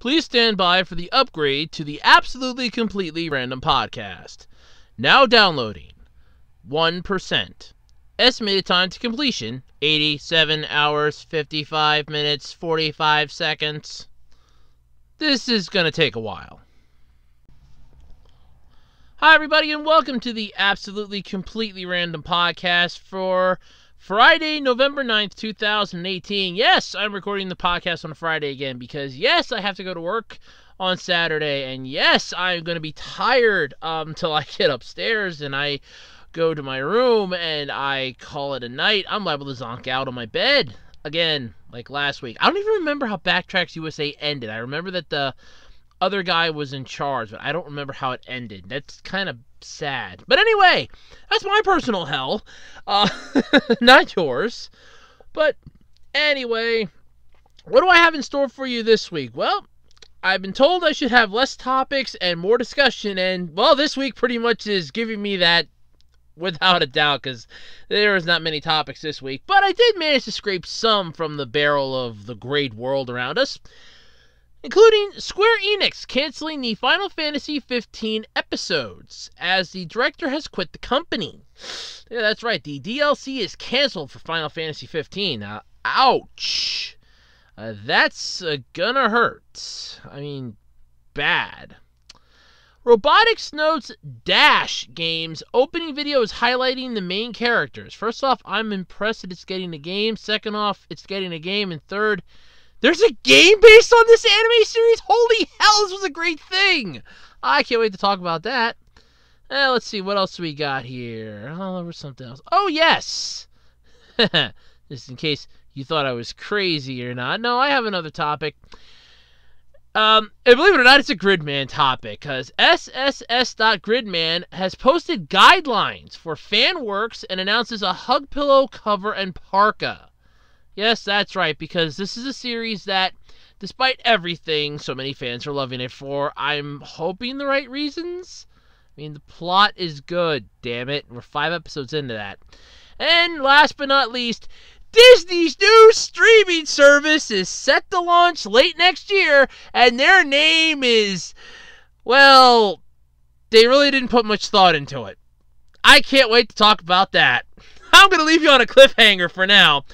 Please stand by for the upgrade to the absolutely completely random podcast. Now downloading. 1%. Estimated time to completion 87 hours, 55 minutes, 45 seconds. This is going to take a while. Hi, everybody, and welcome to the absolutely completely random podcast for Friday, November 9th, 2018. Yes, I'm recording the podcast on a Friday again because, yes, I have to go to work on Saturday. And, yes, I'm going to be tired um, until I get upstairs and I go to my room and I call it a night. I'm liable to zonk out on my bed again, like last week. I don't even remember how Backtracks USA ended. I remember that the other guy was in charge, but I don't remember how it ended. That's kind of sad. But anyway, that's my personal hell, uh, not yours. But anyway, what do I have in store for you this week? Well, I've been told I should have less topics and more discussion, and well, this week pretty much is giving me that without a doubt because there is not many topics this week. But I did manage to scrape some from the barrel of the great world around us including Square Enix canceling the Final Fantasy 15 episodes as the director has quit the company. Yeah, that's right. The DLC is canceled for Final Fantasy 15. Uh, ouch. Uh, that's uh, gonna hurt. I mean, bad. Robotics Notes Dash games opening video is highlighting the main characters. First off, I'm impressed that it's getting a game. Second off, it's getting a game. And third, there's a game based on this anime series? Holy hell, this was a great thing! I can't wait to talk about that. Eh, let's see, what else we got here? Oh, there was something else. Oh, yes! Just in case you thought I was crazy or not. No, I have another topic. Um, and believe it or not, it's a Gridman topic because SSSS.Gridman has posted guidelines for fan works and announces a hug pillow cover and parka. Yes, that's right, because this is a series that, despite everything so many fans are loving it for, I'm hoping the right reasons. I mean, the plot is good, damn it. We're five episodes into that. And last but not least, Disney's new streaming service is set to launch late next year, and their name is, well, they really didn't put much thought into it. I can't wait to talk about that. I'm going to leave you on a cliffhanger for now.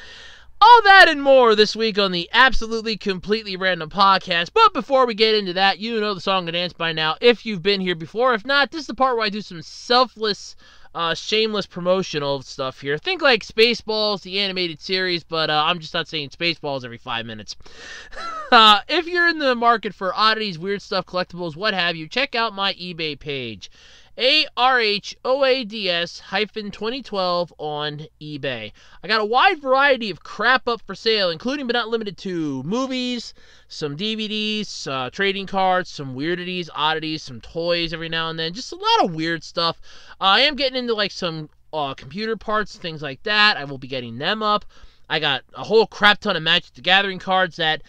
All that and more this week on the absolutely completely random podcast. But before we get into that, you know the song and dance by now if you've been here before. If not, this is the part where I do some selfless, uh, shameless promotional stuff here. Think like Spaceballs, the animated series, but uh, I'm just not saying Spaceballs every five minutes. uh, if you're in the market for oddities, weird stuff, collectibles, what have you, check out my eBay page. A R H O A D S hyphen 2012 on eBay. I got a wide variety of crap up for sale, including but not limited to movies, some DVDs, uh, trading cards, some weirdities, oddities, some toys every now and then. Just a lot of weird stuff. Uh, I am getting into like some uh, computer parts, things like that. I will be getting them up. I got a whole crap ton of Magic the Gathering cards that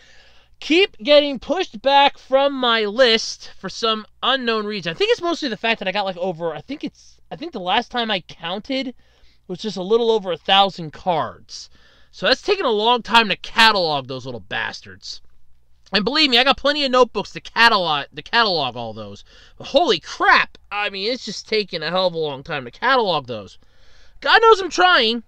keep getting pushed back from my list for some unknown reason. I think it's mostly the fact that I got like over. I think it's. I think the last time I counted was just a little over a thousand cards. So that's taken a long time to catalog those little bastards. And believe me, I got plenty of notebooks to catalog to catalog all those. But holy crap! I mean, it's just taking a hell of a long time to catalog those. God knows I'm trying.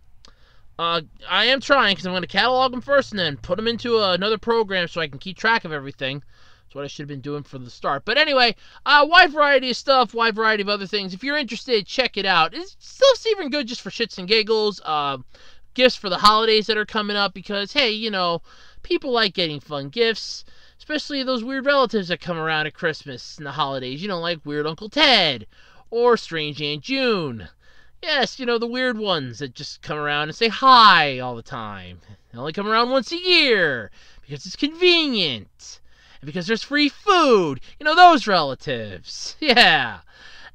Uh, I am trying because I'm going to catalog them first and then put them into uh, another program so I can keep track of everything. That's what I should have been doing from the start. But anyway, uh, wide variety of stuff, wide variety of other things. If you're interested, check it out. It's stuff's even good just for shits and giggles. Uh, gifts for the holidays that are coming up because, hey, you know, people like getting fun gifts. Especially those weird relatives that come around at Christmas and the holidays. You know, like Weird Uncle Ted or Strange Aunt June. Yes, you know, the weird ones that just come around and say hi all the time. They only come around once a year because it's convenient. And because there's free food. You know, those relatives. Yeah.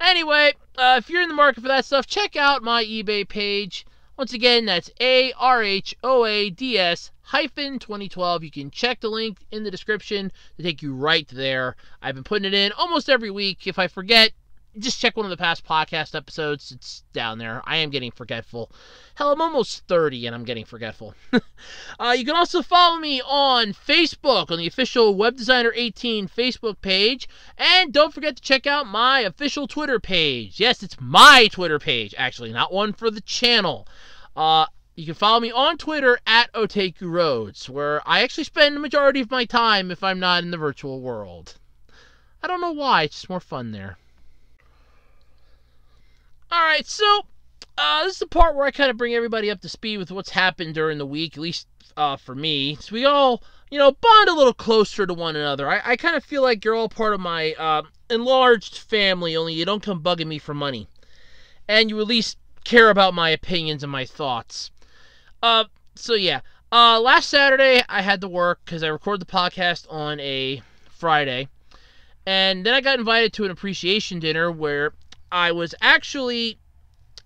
Anyway, uh, if you're in the market for that stuff, check out my eBay page. Once again, that's A R H O A D S hyphen 2012. You can check the link in the description to take you right there. I've been putting it in almost every week. If I forget, just check one of the past podcast episodes. It's down there. I am getting forgetful. Hell, I'm almost 30 and I'm getting forgetful. uh, you can also follow me on Facebook on the official Web Designer 18 Facebook page. And don't forget to check out my official Twitter page. Yes, it's my Twitter page, actually, not one for the channel. Uh, you can follow me on Twitter at Otaku Roads, where I actually spend the majority of my time if I'm not in the virtual world. I don't know why, it's just more fun there. Alright, so uh, this is the part where I kind of bring everybody up to speed with what's happened during the week, at least uh, for me. So we all, you know, bond a little closer to one another. I, I kind of feel like you're all part of my uh, enlarged family, only you don't come bugging me for money. And you at least care about my opinions and my thoughts. Uh, so yeah. Uh, last Saturday I had to work because I recorded the podcast on a Friday, and then I got invited to an appreciation dinner where I was actually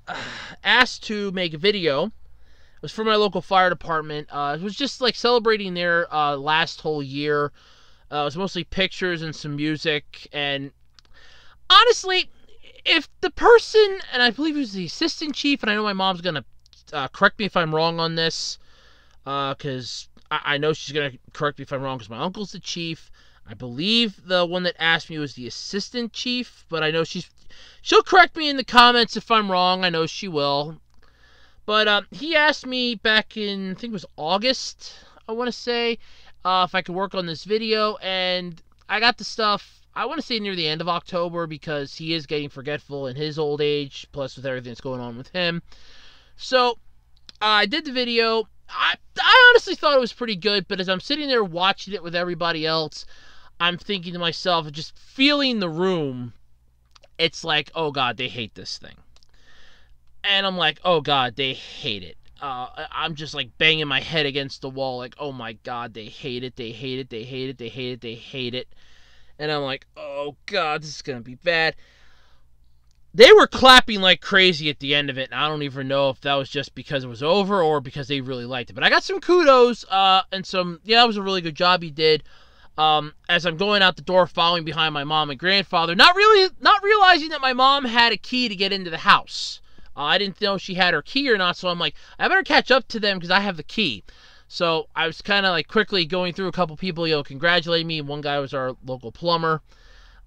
uh, asked to make a video. It was for my local fire department. Uh, it was just like celebrating their uh, last whole year. Uh, it was mostly pictures and some music. And honestly, if the person, and I believe it was the assistant chief, and I know my mom's gonna uh, correct me if I'm wrong on this, because uh, I, I, know she's going to correct me if I'm wrong, because my uncle's the chief. I believe the one that asked me was the assistant chief, but I know she's she'll correct me in the comments if I'm wrong. I know she will. But uh, he asked me back in I think it was August, I want to say, uh, if I could work on this video, and I got the stuff. I want to say near the end of October because he is getting forgetful in his old age, plus with everything that's going on with him. So uh, I did the video. I, I honestly thought it was pretty good, but as I'm sitting there watching it with everybody else, I'm thinking to myself, just feeling the room, it's like, oh God, they hate this thing. And I'm like, oh God, they hate it. Uh, I'm just like banging my head against the wall, like, oh my God, they hate it, they hate it, they hate it, they hate it, they hate it. And I'm like, oh God, this is going to be bad they were clapping like crazy at the end of it. And I don't even know if that was just because it was over or because they really liked it. But I got some kudos uh, and some, yeah, that was a really good job he did. Um, as I'm going out the door, following behind my mom and grandfather, not really, not realizing that my mom had a key to get into the house. Uh, I didn't know she had her key or not, so I'm like, I better catch up to them because I have the key. So I was kind of like quickly going through a couple people, you know, congratulating me. One guy was our local plumber,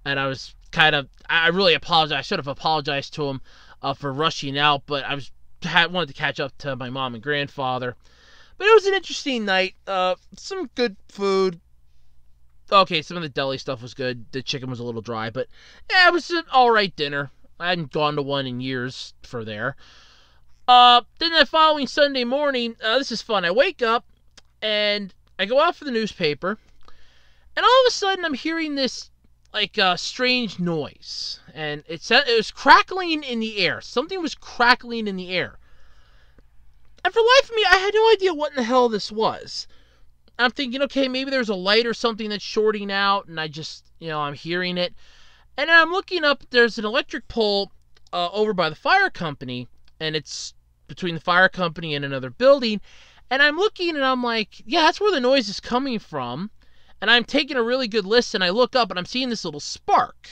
and I was kind of I really apologize. I should have apologized to him uh, for rushing out, but I was had wanted to catch up to my mom and grandfather. But it was an interesting night. Uh, some good food. Okay, some of the deli stuff was good. The chicken was a little dry, but yeah, it was an all right dinner. I hadn't gone to one in years for there. Uh, then the following Sunday morning, uh, this is fun. I wake up and I go out for the newspaper, and all of a sudden I'm hearing this like a strange noise, and it said it was crackling in the air. Something was crackling in the air. And for life of me, I had no idea what in the hell this was. I'm thinking, okay, maybe there's a light or something that's shorting out, and I just, you know, I'm hearing it. And I'm looking up, there's an electric pole uh, over by the fire company, and it's between the fire company and another building. And I'm looking, and I'm like, yeah, that's where the noise is coming from and I'm taking a really good list and I look up and I'm seeing this little spark.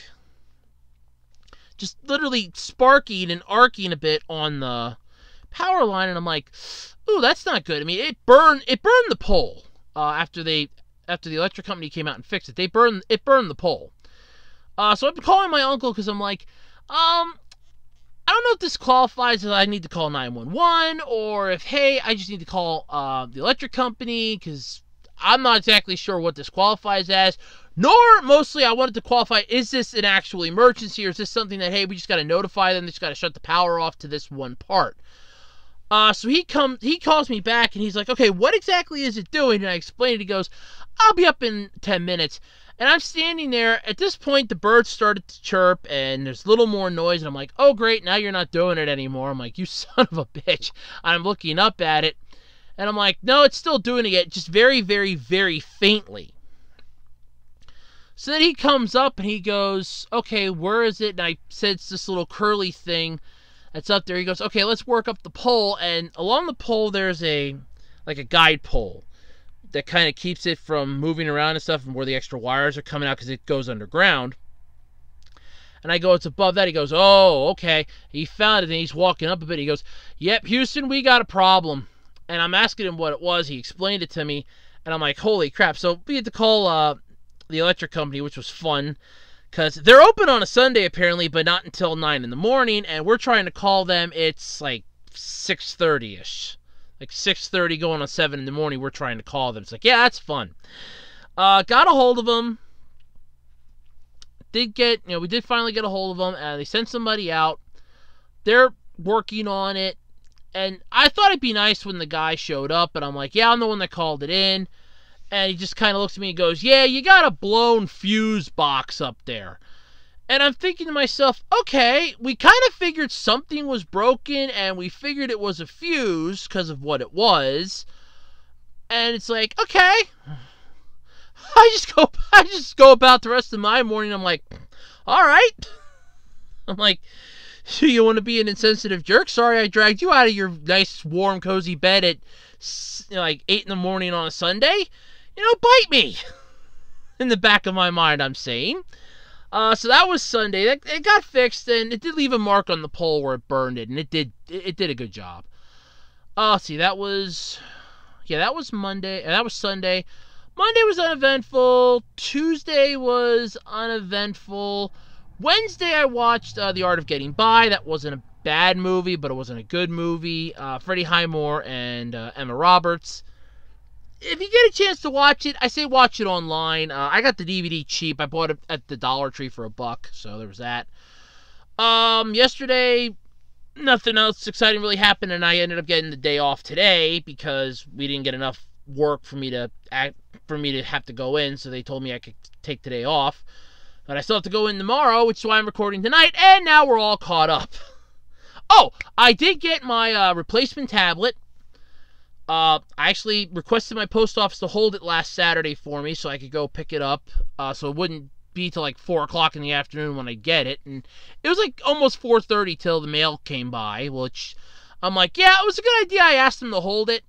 Just literally sparking and arcing a bit on the power line and I'm like, "Ooh, that's not good." I mean, it burned it burned the pole uh, after they after the electric company came out and fixed it. They burned it burned the pole. Uh, so I've been calling my uncle because I'm like, um, I don't know if this qualifies as I need to call 911 or if, hey, I just need to call uh, the electric company because I'm not exactly sure what this qualifies as, nor mostly I wanted to qualify is this an actual emergency or is this something that, hey, we just got to notify them, they just got to shut the power off to this one part. Uh, so he comes, he calls me back and he's like, okay, what exactly is it doing? And I explain it. He goes, I'll be up in 10 minutes. And I'm standing there. At this point, the birds started to chirp and there's a little more noise. And I'm like, oh, great, now you're not doing it anymore. I'm like, you son of a bitch. I'm looking up at it and I'm like, no, it's still doing it, just very, very, very faintly. So then he comes up and he goes, okay, where is it? And I said it's this little curly thing that's up there. He goes, okay, let's work up the pole. And along the pole, there's a, like a guide pole that kind of keeps it from moving around and stuff and where the extra wires are coming out because it goes underground. And I go, it's above that. He goes, oh, okay. He found it and he's walking up a bit. He goes, yep, Houston, we got a problem. And I'm asking him what it was. He explained it to me. And I'm like, holy crap. So we had to call uh, the electric company, which was fun because they're open on a Sunday apparently, but not until nine in the morning. And we're trying to call them. It's like six thirty ish, like six thirty going on seven in the morning. We're trying to call them. It's like, yeah, that's fun. Uh, got a hold of them. Did get, you know, we did finally get a hold of them, and they sent somebody out. They're working on it, and I thought it'd be nice when the guy showed up, and I'm like, yeah, I'm the one that called it in. And he just kind of looks at me and goes, Yeah, you got a blown fuse box up there. And I'm thinking to myself, okay, we kind of figured something was broken and we figured it was a fuse because of what it was. And it's like, okay. I just go I just go about the rest of my morning. I'm like, all right. I'm like, so you want to be an insensitive jerk? Sorry I dragged you out of your nice, warm, cozy bed at like 8 in the morning on a Sunday you know, bite me. In the back of my mind, I'm saying. Uh, so that was Sunday. It, it got fixed, and it did leave a mark on the pole where it burned it, and it did it, did a good job. Uh, see, that was yeah, that was Monday, and that was Sunday. Monday was uneventful. Tuesday was uneventful. Wednesday, I watched uh, The Art of Getting By. That wasn't a bad movie, but it wasn't a good movie. Uh, Freddie Highmore and uh, Emma Roberts if you get a chance to watch it, I say watch it online. Uh, I got the DVD cheap. I bought it at the Dollar Tree for a buck, so there was that. Um, yesterday, nothing else exciting really happened, and I ended up getting the day off today because we didn't get enough work for me to act, for me to have to go in. So they told me I could take today off, but I still have to go in tomorrow, which is why I'm recording tonight. And now we're all caught up. Oh, I did get my uh, replacement tablet. Uh, I actually requested my post office to hold it last Saturday for me so I could go pick it up. Uh, so it wouldn't be till like four o'clock in the afternoon when I get it, and it was like almost four thirty till the mail came by. Which I'm like, yeah, it was a good idea. I asked them to hold it,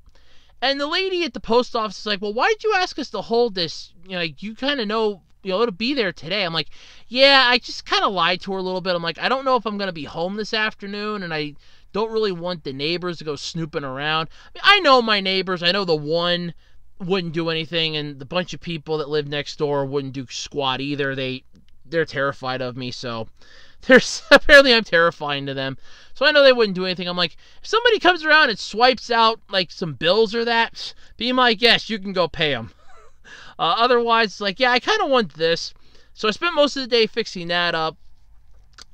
and the lady at the post office is like, well, why did you ask us to hold this? You know, you kind of know you know, it'll be there today. I'm like, yeah, I just kind of lied to her a little bit. I'm like, I don't know if I'm going to be home this afternoon, and I don't really want the neighbors to go snooping around. I, mean, I know my neighbors. I know the one wouldn't do anything, and the bunch of people that live next door wouldn't do squat either. They they're terrified of me, so there's apparently I'm terrifying to them. So I know they wouldn't do anything. I'm like, if somebody comes around and swipes out like some bills or that, be my guest. You can go pay them. uh, otherwise, like, yeah, I kind of want this. So I spent most of the day fixing that up.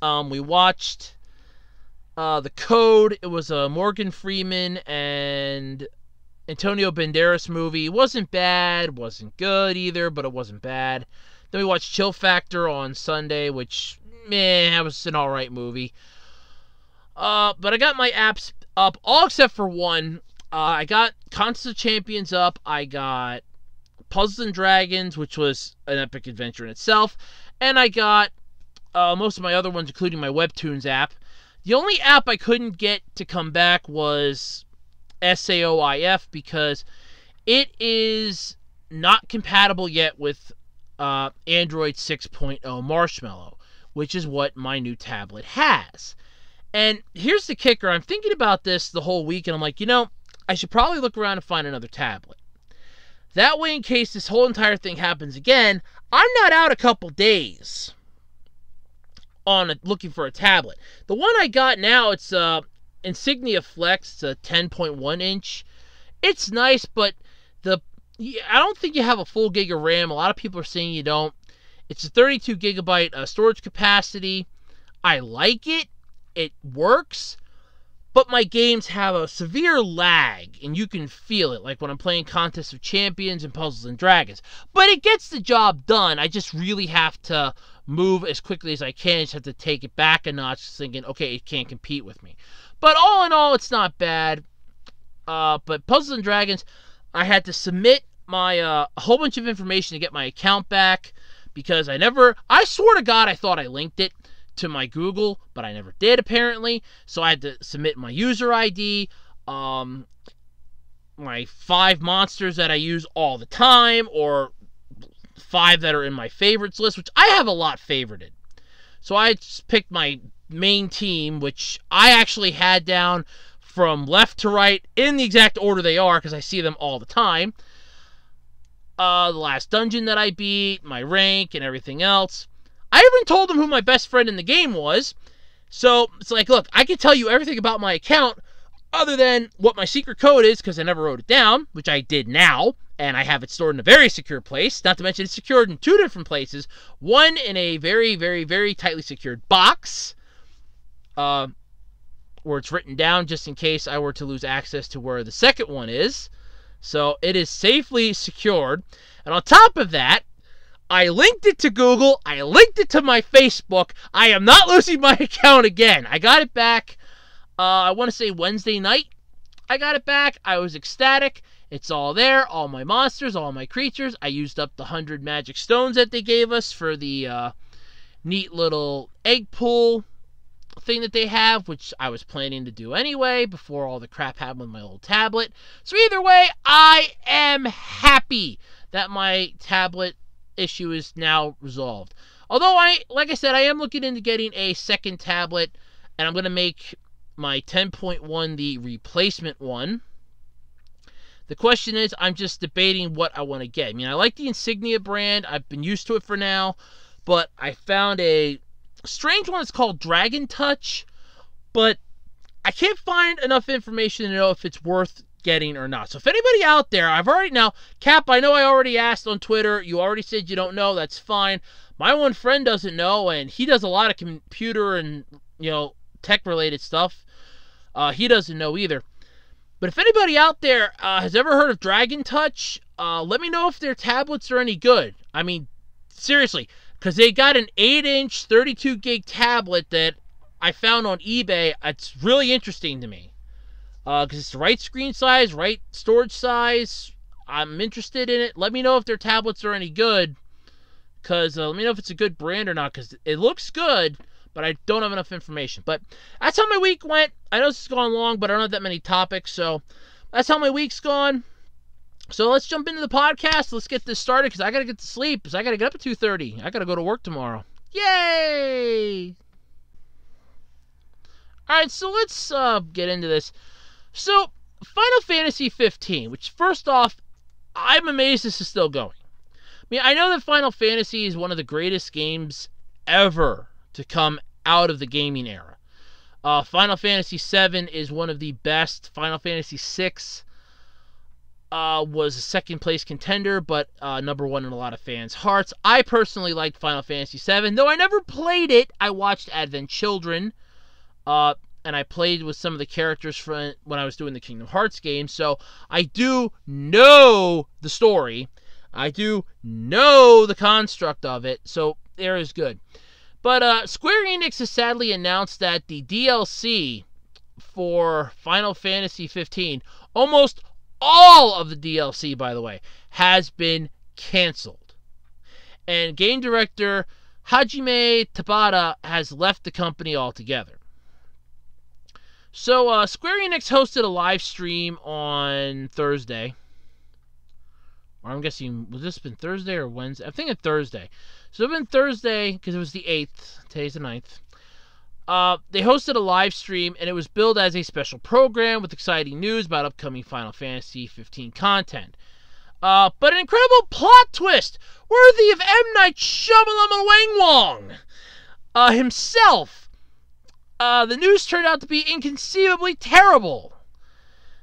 Um, we watched uh, the Code, it was a Morgan Freeman and Antonio Banderas movie. It wasn't bad, wasn't good either, but it wasn't bad. Then we watched Chill Factor on Sunday, which, man, that was an alright movie. Uh, but I got my apps up, all except for one. Uh, I got of Champions up. I got Puzzles and Dragons, which was an epic adventure in itself. And I got uh, most of my other ones, including my Webtoons app. The only app I couldn't get to come back was SAOIF because it is not compatible yet with uh, Android 6.0 Marshmallow, which is what my new tablet has. And here's the kicker I'm thinking about this the whole week, and I'm like, you know, I should probably look around and find another tablet. That way, in case this whole entire thing happens again, I'm not out a couple days on a, looking for a tablet. The one I got now, it's uh, Insignia Flex. It's a 10.1 inch. It's nice, but the I don't think you have a full gig of RAM. A lot of people are saying you don't. It's a 32 gigabyte uh, storage capacity. I like it. It works. But my games have a severe lag, and you can feel it, like when I'm playing Contest of Champions and Puzzles and Dragons. But it gets the job done. I just really have to move as quickly as I can. I just have to take it back a notch, thinking, okay, it can't compete with me. But all in all, it's not bad. Uh, but Puzzles and Dragons, I had to submit my uh, a whole bunch of information to get my account back because I never. I swear to God, I thought I linked it to my Google, but I never did apparently. So I had to submit my user ID, um, my five monsters that I use all the time, or five that are in my favorites list, which I have a lot favorited. So I just picked my main team, which I actually had down from left to right in the exact order they are because I see them all the time. Uh, the last dungeon that I beat, my rank, and everything else. I even told them who my best friend in the game was. So it's like, look, I can tell you everything about my account other than what my secret code is because I never wrote it down, which I did now, and I have it stored in a very secure place. Not to mention it's secured in two different places. One in a very, very, very tightly secured box, uh, where it's written down just in case I were to lose access to where the second one is. So it is safely secured. And on top of that, I linked it to Google. I linked it to my Facebook. I am not losing my account again. I got it back, uh, I want to say Wednesday night. I got it back. I was ecstatic. It's all there. All my monsters, all my creatures. I used up the 100 magic stones that they gave us for the uh, neat little egg pool thing that they have, which I was planning to do anyway before all the crap happened with my old tablet. So either way, I am happy that my tablet issue is now resolved. Although I, like I said, I am looking into getting a second tablet, and I'm going to make my 10.1 the replacement one. The question is, I'm just debating what I want to get. I mean, I like the Insignia brand. I've been used to it for now, but I found a strange one. It's called Dragon Touch, but I can't find enough information to know if it's worth getting or not. So if anybody out there, I've already now, Cap, I know I already asked on Twitter. You already said you don't know. That's fine. My one friend doesn't know, and he does a lot of computer and you know tech related stuff. Uh, he doesn't know either. But if anybody out there uh, has ever heard of Dragon Touch, uh, let me know if their tablets are any good. I mean, seriously, because they got an 8 inch 32 gig tablet that I found on eBay. It's really interesting to me because uh, it's the right screen size, right storage size. I'm interested in it. Let me know if their tablets are any good because uh, let me know if it's a good brand or not because it looks good but I don't have enough information. But that's how my week went. I know this has gone long, but I don't have that many topics, so that's how my week's gone. So let's jump into the podcast. Let's get this started because I gotta get to sleep. Because I gotta get up at two thirty. I gotta go to work tomorrow. Yay! All right, so let's uh, get into this. So Final Fantasy 15, which first off, I'm amazed this is still going. I mean, I know that Final Fantasy is one of the greatest games ever to come out of the gaming era. Uh, Final Fantasy VII is one of the best. Final Fantasy VI uh, was a second place contender, but uh, number one in a lot of fans' hearts. I personally liked Final Fantasy VII, though I never played it. I watched Advent Children, uh, and I played with some of the characters from when I was doing the Kingdom Hearts game, so I do know the story. I do know the construct of it, so there is good. But uh, Square Enix has sadly announced that the DLC for Final Fantasy 15, almost all of the DLC, by the way, has been canceled. And game director Hajime Tabata has left the company altogether. So, uh, Square Enix hosted a live stream on Thursday. Or I'm guessing, was this been Thursday or Wednesday? I'm thinking Thursday. So it been Thursday, because it was the 8th. Today's the 9th. Uh, they hosted a live stream, and it was billed as a special program with exciting news about upcoming Final Fantasy 15 content. Uh, but an incredible plot twist, worthy of M. Night Shyamalan uh, himself. Uh, the news turned out to be inconceivably terrible.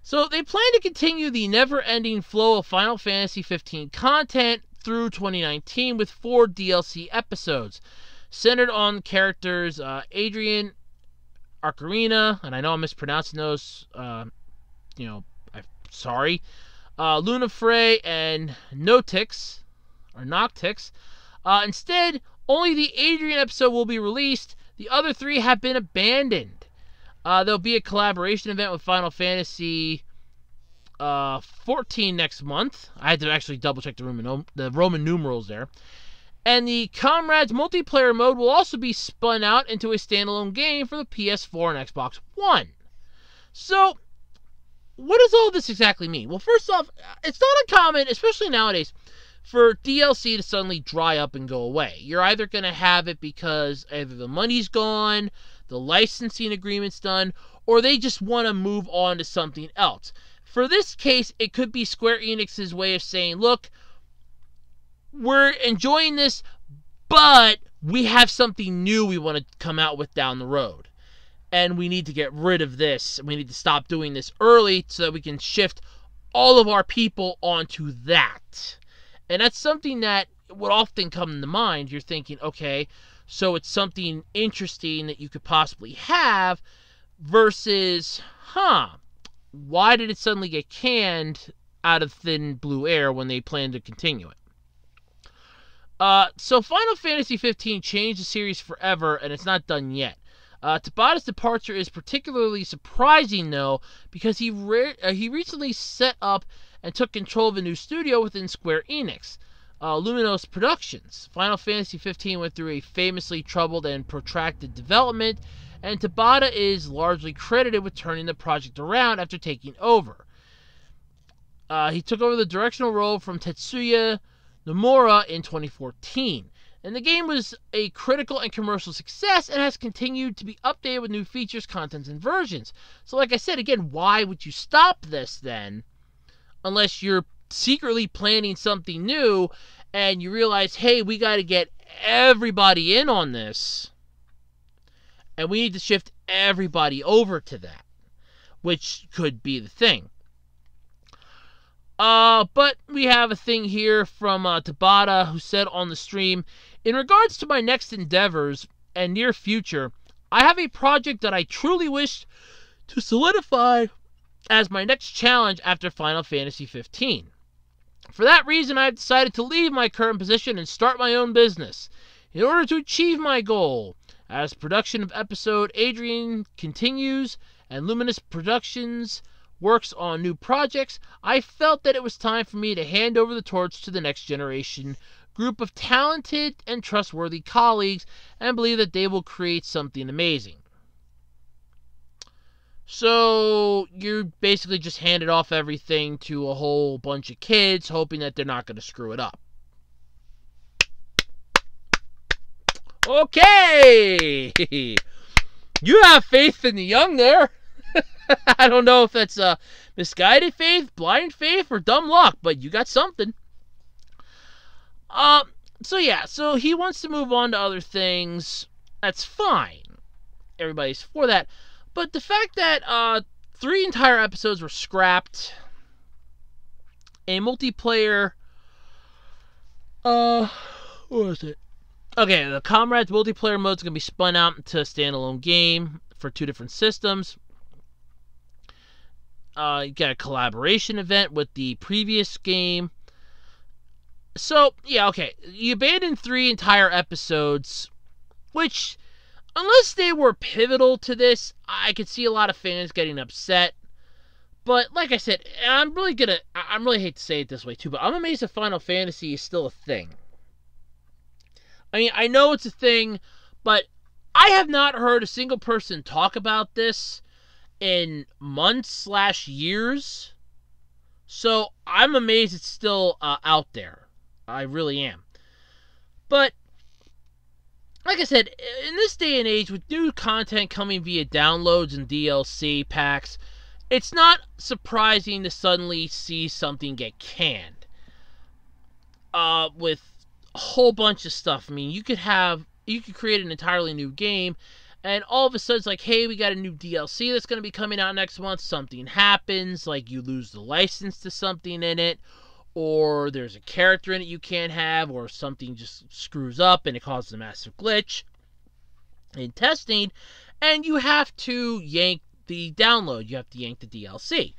So they plan to continue the never-ending flow of Final Fantasy 15 content through 2019 with four DLC episodes centered on characters uh, Adrian Arcarina, and I know I'm mispronouncing those. Uh, you know, I'm sorry. Uh, Lunafre and Notix, or Noctix. Uh, instead, only the Adrian episode will be released. The other three have been abandoned. Uh, there'll be a collaboration event with Final Fantasy uh, 14 next month. I had to actually double check the Roman, the Roman numerals there. And the Comrades multiplayer mode will also be spun out into a standalone game for the PS4 and Xbox One. So, what does all this exactly mean? Well, first off, it's not uncommon, especially nowadays, for DLC to suddenly dry up and go away. You're either going to have it because either the money's gone, the licensing agreement's done, or they just want to move on to something else. For this case, it could be Square Enix's way of saying, look, we're enjoying this, but we have something new we want to come out with down the road. And we need to get rid of this. We need to stop doing this early so that we can shift all of our people onto that. And that's something that would often come to mind. You're thinking, okay, so it's something interesting that you could possibly have versus, huh, why did it suddenly get canned out of thin blue air when they plan to continue it? Uh, so Final Fantasy 15 changed the series forever, and it's not done yet. Uh, Tabata's departure is particularly surprising, though, because he re- uh, he recently set up and took control of a new studio within Square Enix, uh, Productions. Final Fantasy 15 went through a famously troubled and protracted development, and Tabata is largely credited with turning the project around after taking over. Uh, he took over the directional role from Tetsuya Nomura in 2014. And the game was a critical and commercial success and has continued to be updated with new features, contents, and versions. So, like I said, again, why would you stop this then? Unless you're secretly planning something new and you realize, hey, we got to get everybody in on this. And we need to shift everybody over to that, which could be the thing. Uh, but we have a thing here from uh, Tabata who said on the stream In regards to my next endeavors and near future, I have a project that I truly wish to solidify as my next challenge after Final Fantasy 15. For that reason, I have decided to leave my current position and start my own business. In order to achieve my goal, as production of episode Adrian continues and Luminous Productions works on new projects, I felt that it was time for me to hand over the torch to the next generation group of talented and trustworthy colleagues and believe that they will create something amazing. So you basically just handed off everything to a whole bunch of kids, hoping that they're not going to screw it up. Okay! You have faith in the young there. I don't know if that's a misguided faith, blind faith, or dumb luck, but you got something. Uh, so yeah, so he wants to move on to other things. That's fine. Everybody's for that. But the fact that uh, three entire episodes were scrapped, a multiplayer. Uh, what was it? Okay, the Comrades multiplayer mode is going to be spun out into a standalone game for two different systems. Uh, you got a collaboration event with the previous game. So, yeah, okay. You abandoned three entire episodes, which, unless they were pivotal to this, I could see a lot of fans getting upset. But like I said, I'm really gonna. I'm really hate to say it this way too, but I'm amazed that Final Fantasy is still a thing. I mean, I know it's a thing, but I have not heard a single person talk about this in months slash years. So I'm amazed it's still uh, out there. I really am. But like I said, in this day and age, with new content coming via downloads and DLC packs, it's not surprising to suddenly see something get canned. Uh, with a whole bunch of stuff. I mean, you could have, you could create an entirely new game and all of a sudden it's like, hey, we got a new DLC that's going to be coming out next month. Something happens, like you lose the license to something in it, or there's a character in it you can't have, or something just screws up and it causes a massive glitch in testing, and you have to yank the download, you have to yank the DLC.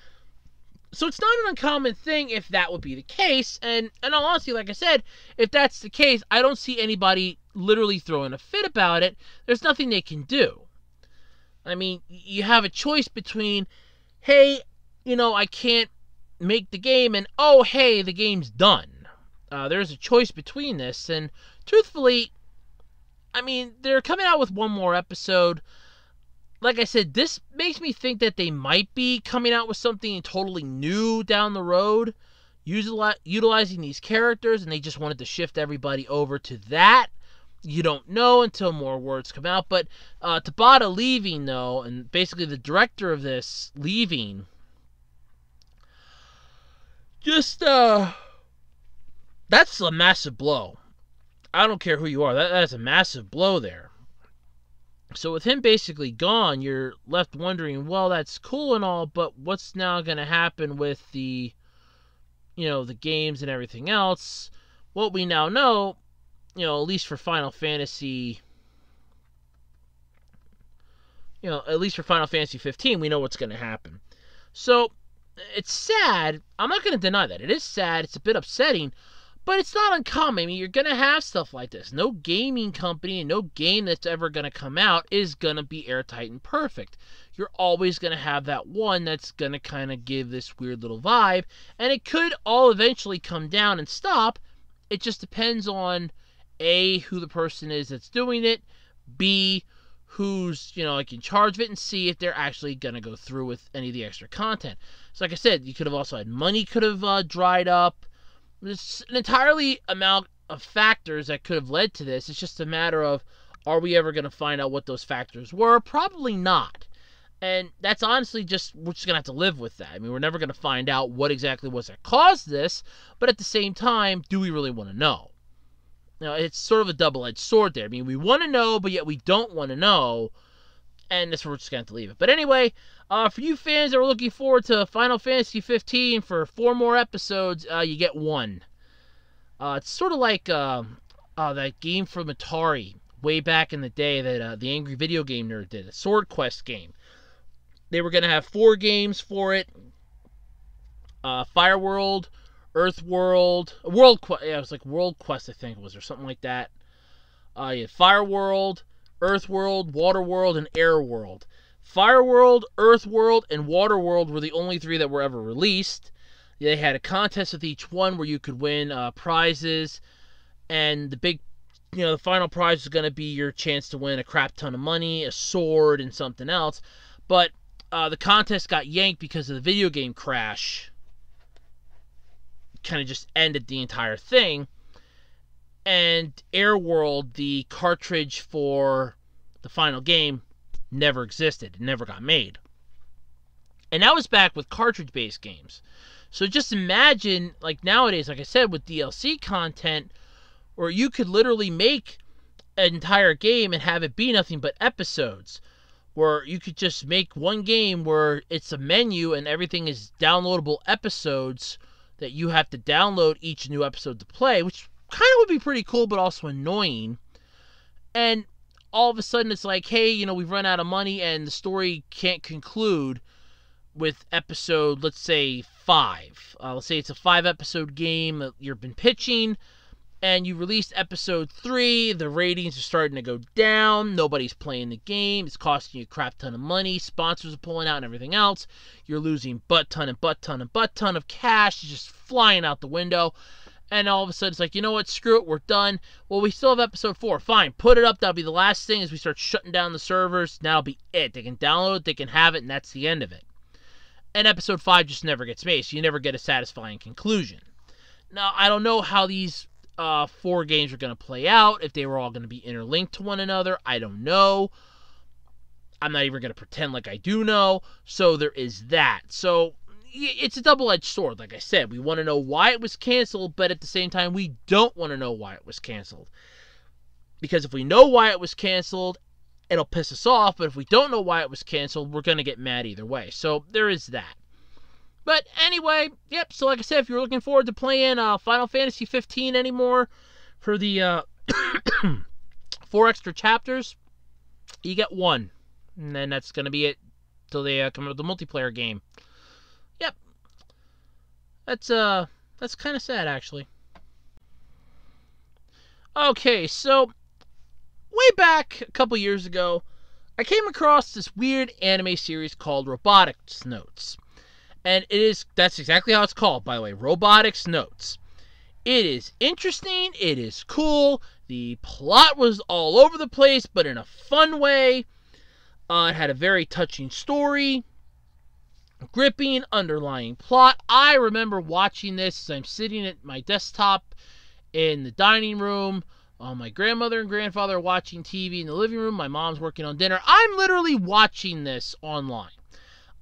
So it's not an uncommon thing if that would be the case, and and honestly, like I said, if that's the case, I don't see anybody literally throwing a fit about it, there's nothing they can do. I mean, you have a choice between, hey, you know, I can't make the game, and oh, hey, the game's done. Uh, there's a choice between this, and truthfully, I mean, they're coming out with one more episode. Like I said, this makes me think that they might be coming out with something totally new down the road. utilizing these characters and they just wanted to shift everybody over to that. You don't know until more words come out. But uh, Tabata leaving, though, and basically the director of this leaving, just, uh, that's a massive blow. I don't care who you are, that, that's a massive blow there. So with him basically gone, you're left wondering, well, that's cool and all, but what's now going to happen with the, you know, the games and everything else? What we now know, you know, at least for Final Fantasy, you know, at least for Final Fantasy 15, we know what's going to happen. So it's sad. I'm not going to deny that. It is sad. It's a bit upsetting. But it's not uncommon. I mean, you're going to have stuff like this. No gaming company and no game that's ever going to come out is going to be airtight and perfect. You're always going to have that one that's going to kind of give this weird little vibe. And it could all eventually come down and stop. It just depends on A, who the person is that's doing it, B, who's, you know, like in charge of it, and see if they're actually going to go through with any of the extra content. So, like I said, you could have also had money could have uh, dried up there's an entirely amount of factors that could have led to this. It's just a matter of are we ever going to find out what those factors were? Probably not. And that's honestly just, we're just going to have to live with that. I mean, we're never going to find out what exactly was that caused this, but at the same time, do we really want to know? You know, it's sort of a double edged sword there. I mean, we want to know, but yet we don't want to know and where we're just going to have to leave it. But anyway, uh, for you fans that are looking forward to Final Fantasy 15 for four more episodes, uh, you get one. Uh, it's sort of like uh, uh, that game from Atari way back in the day that uh, the Angry Video Game Nerd did, a Sword Quest game. They were going to have four games for it. Fire World, Earth World, World Quest. Yeah, it was like World Quest, I think it was, or something like that. Uh, yeah, Fire World, Earth World, Water World, and Air World. Fire World, Earth World, and Water World were the only three that were ever released. They had a contest with each one where you could win uh, prizes, and the big, you know, the final prize was going to be your chance to win a crap ton of money, a sword, and something else. But uh, the contest got yanked because of the video game crash. Kind of just ended the entire thing and Airworld, the cartridge for the final game, never existed. It never got made. And that was back with cartridge based games. So just imagine, like nowadays, like I said, with DLC content, where you could literally make an entire game and have it be nothing but episodes. Where you could just make one game where it's a menu and everything is downloadable episodes that you have to download each new episode to play, which kind of would be pretty cool, but also annoying. And all of a sudden, it's like, hey, you know, we've run out of money, and the story can't conclude with episode, let's say, five. Uh, let's say it's a five episode game that you've been pitching, and you released episode three. The ratings are starting to go down. Nobody's playing the game. It's costing you a crap ton of money. Sponsors are pulling out and everything else. You're losing butt ton and butt ton and butt ton of cash. It's just flying out the window and all of a sudden it's like, you know what, screw it, we're done. Well, we still have episode four. Fine, put it up. That'll be the last thing as we start shutting down the servers. That'll be it. They can download it, they can have it, and that's the end of it. And episode five just never gets made, so you never get a satisfying conclusion. Now, I don't know how these uh, four games are going to play out, if they were all going to be interlinked to one another. I don't know. I'm not even going to pretend like I do know. So there is that. So it's a double edged sword. Like I said, we want to know why it was canceled, but at the same time, we don't want to know why it was canceled. Because if we know why it was canceled, it'll piss us off. But if we don't know why it was canceled, we're going to get mad either way. So there is that. But anyway, yep. So like I said, if you're looking forward to playing uh, Final Fantasy 15 anymore for the uh, four extra chapters, you get one, and then that's going to be it till they uh, come up with the multiplayer game. Yep. That's uh that's kind of sad actually. Okay, so way back a couple years ago, I came across this weird anime series called Robotics Notes. And it is that's exactly how it's called, by the way, Robotics Notes. It is interesting, it is cool. The plot was all over the place, but in a fun way. Uh, it had a very touching story. gripping underlying plot. I remember watching this as I'm sitting at my desktop in the dining room. Uh, my grandmother and grandfather are watching TV in the living room. My mom's working on dinner. I'm literally watching this online.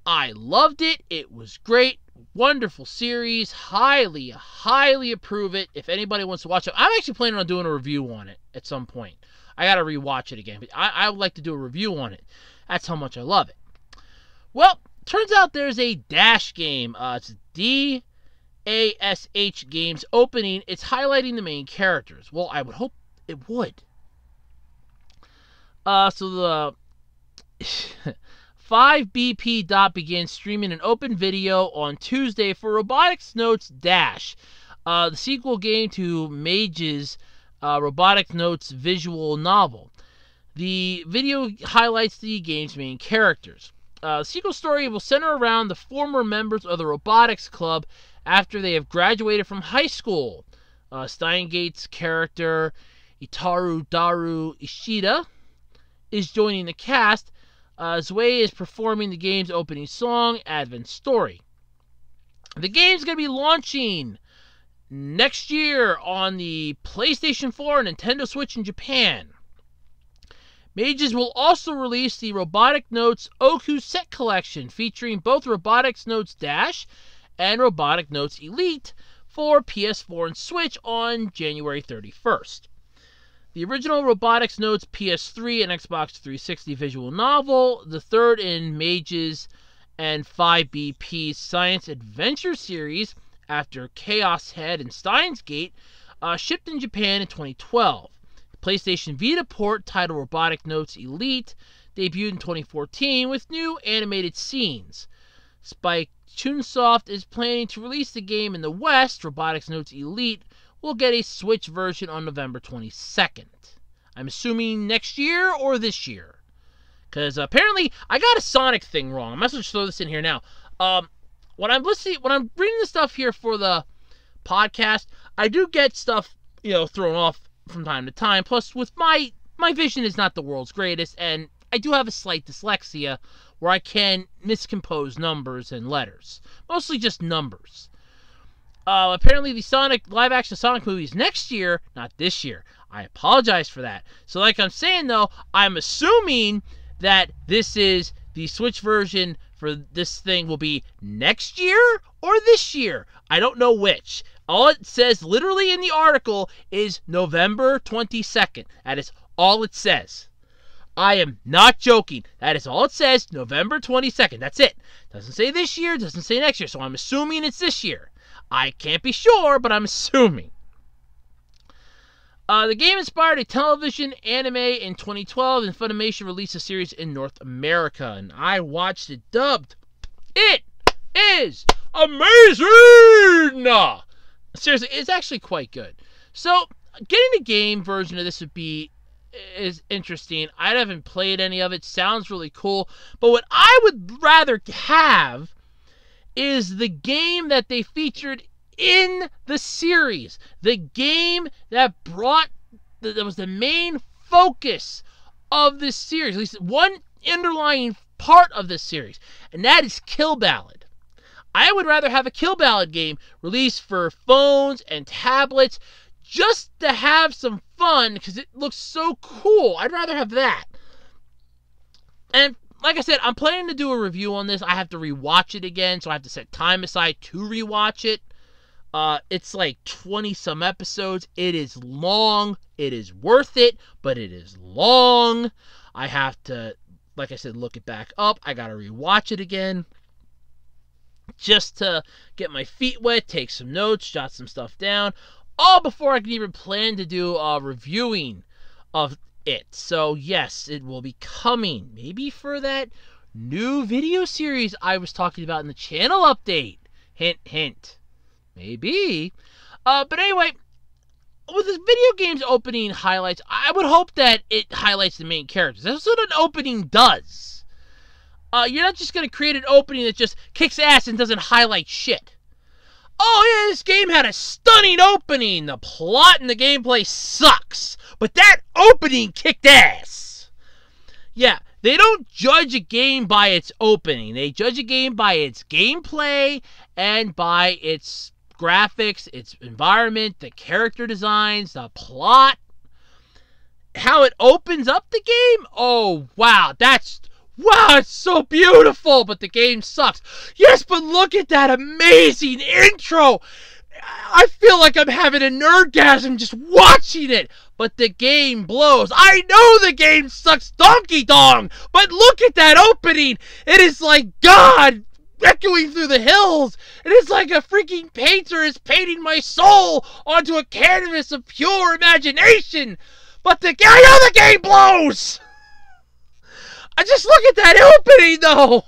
I loved it. It was great. Wonderful series. Highly, highly approve it. If anybody wants to watch it, I'm actually planning on doing a review on it at some point. I got to rewatch it again, but I, I would like to do a review on it. That's how much I love it. Well, turns out there's a Dash game. Uh, it's D A S H Games opening. It's highlighting the main characters. Well, I would hope it would. Uh, so the 5BP Dot begins streaming an open video on Tuesday for Robotics Notes Dash, uh, the sequel game to Mages' uh, Robotics Notes visual novel. The video highlights the game's main characters. Uh, the sequel story will center around the former members of the Robotics Club after they have graduated from high school. Uh, Steins;Gate's character, Itaru Daru Hashida, is joining the cast. Uh, Zwei is performing the game's opening song, Advent Story. The game's going to be launching next year on the PlayStation 4 and Nintendo Switch in Japan. Mages will also release the Robotic Notes Oku Set Collection featuring both Robotics Notes Dash and Robotic Notes Elite for PS4 and Switch on January 31st. The original Robotics Notes PS3 and Xbox 360 visual novel, the third in Mages and 5BP's Science Adventure series after Chaos Head and Steins Gate, uh, shipped in Japan in 2012. PlayStation Vita port titled Robotic Notes Elite debuted in 2014 with new animated scenes. Spike Chunsoft is planning to release the game in the West. Robotics Notes Elite will get a Switch version on November 22nd. I'm assuming next year or this year. Because apparently I got a Sonic thing wrong. I might as well just throw this in here now. Um, when I'm listening, when I'm reading the stuff here for the podcast, I do get stuff, you know, thrown off from time to time. Plus, with my my vision is not the world's greatest, and I do have a slight dyslexia where I can miscompose numbers and letters, mostly just numbers. Uh, apparently, the Sonic live action Sonic movies next year, not this year. I apologize for that. So, like I'm saying though, I'm assuming that this is the Switch version for this thing will be next year or this year. I don't know which. All it says literally in the article is November 22nd. That is all it says. I am not joking. That is all it says, November 22nd. That's it. Doesn't say this year, doesn't say next year. So I'm assuming it's this year. I can't be sure, but I'm assuming. Uh, the game inspired a television anime in 2012, and Funimation released a series in North America, and I watched it dubbed. It is amazing! Seriously, it's actually quite good. So, getting the game version of this would be is interesting. I haven't played any of it. Sounds really cool. But what I would rather have is the game that they featured in the series. The game that brought that was the main focus of this series. At least one underlying part of this series, and that is Kill Ballad. I would rather have a Kill Ballad game released for phones and tablets just to have some fun because it looks so cool. I'd rather have that. And like I said, I'm planning to do a review on this. I have to rewatch it again, so I have to set time aside to rewatch it. Uh, it's like 20 some episodes. It is long. It is worth it, but it is long. I have to, like I said, look it back up. I got to rewatch it again just to get my feet wet, take some notes, jot some stuff down, all before I can even plan to do a reviewing of it. So, yes, it will be coming. Maybe for that new video series I was talking about in the channel update. Hint, hint. Maybe. Uh, but anyway, with this video game's opening highlights, I would hope that it highlights the main characters. That's what an opening does. Uh, you're not just going to create an opening that just kicks ass and doesn't highlight shit. Oh, yeah, this game had a stunning opening. The plot and the gameplay sucks. But that opening kicked ass. Yeah, They don't judge a game by its opening. They judge a game by its gameplay and by its graphics, its environment, the character designs, the plot, how it opens up the game. Oh, wow, that's wow, it's so beautiful, but the game sucks. Yes, but look at that amazing intro. I feel like I'm having an orgasm just watching it. But the game blows. I know the game sucks donkey dong, but look at that opening. It is like God echoing through the hills. It is like a freaking painter is painting my soul onto a canvas of pure imagination. But the I know the game blows. I just look at that opening though.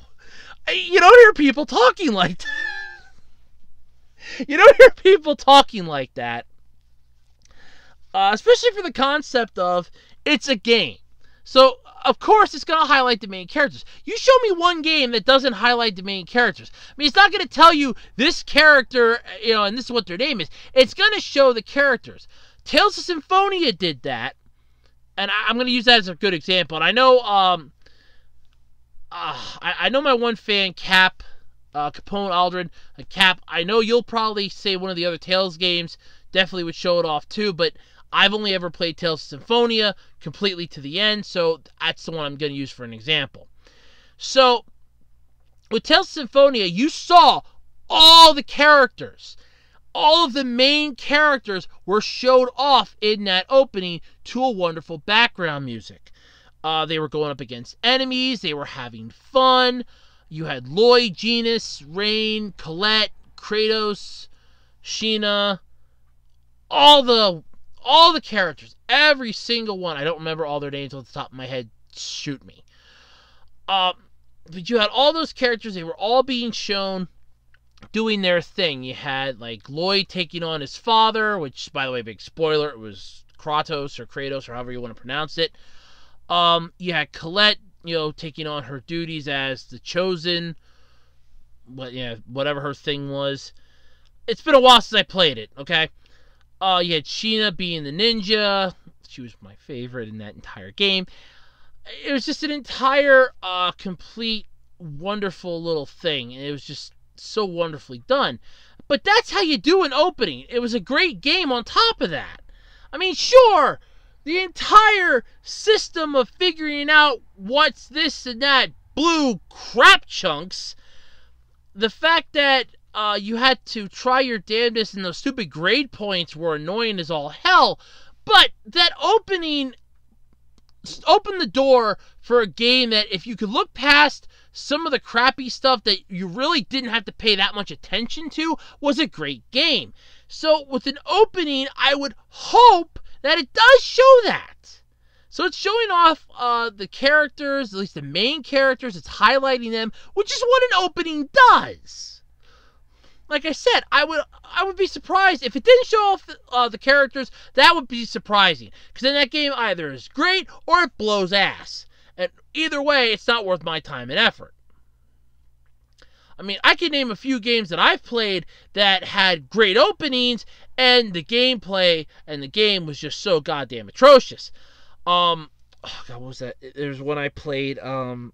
You don't hear people talking like that. You don't hear people talking like that. Uh, especially for the concept of it's a game. So, of course, it's going to highlight the main characters. You show me one game that doesn't highlight the main characters. I mean, it's not going to tell you this character, you know, and this is what their name is. It's going to show the characters. Tales of Symphonia did that, and I, am going to use that as a good example. And I know, um, uh, I, I know my one fan, Cap, uh, Capone Aldrin, uh, Cap. I know you'll probably say one of the other Tales games definitely would show it off too, but I've only ever played Tales of Symphonia completely to the end, so that's the one I'm going to use for an example. So, with Tales of Symphonia, you saw all the characters. All of the main characters were showed off in that opening to a wonderful background music. Uh, they were going up against enemies, they were having fun. You had Lloyd, Genis, Raine, Colette, Kratos, Sheena, all the all the characters, every single one. I don't remember all their names off the top of my head. Shoot me. Um, but you had all those characters. They were all being shown doing their thing. You had like Lloyd taking on his father, which, by the way, big spoiler, it was Kratos or Kratos or however you want to pronounce it. Um, you had Colette, you know, taking on her duties as the chosen, what yeah, whatever her thing was. It's been a while since I played it. Okay. Uh, you had Sheena being the ninja. She was my favorite in that entire game. It was just an entire, uh, complete, wonderful little thing. And it was just so wonderfully done. But that's how you do an opening. It was a great game on top of that. I mean, sure, the entire system of figuring out what's this and that blue crap chunks, the fact that uh, you had to try your damnedest, and those stupid grade points were annoying as all hell. But that opening opened the door for a game that, if you could look past some of the crappy stuff that you really didn't have to pay that much attention to, was a great game. So, with an opening, I would hope that it does show that. So it's showing off uh, the characters, at least the main characters. It's highlighting them, which is what an opening does like I said, I would I would be surprised if it didn't show off the, uh, the characters. That would be surprising because then that game either is great or it blows ass. And either way, it's not worth my time and effort. I mean, I can name a few games that I've played that had great openings and the gameplay and the game was just so goddamn atrocious. Um, oh god, what was that? There's one I played. Um,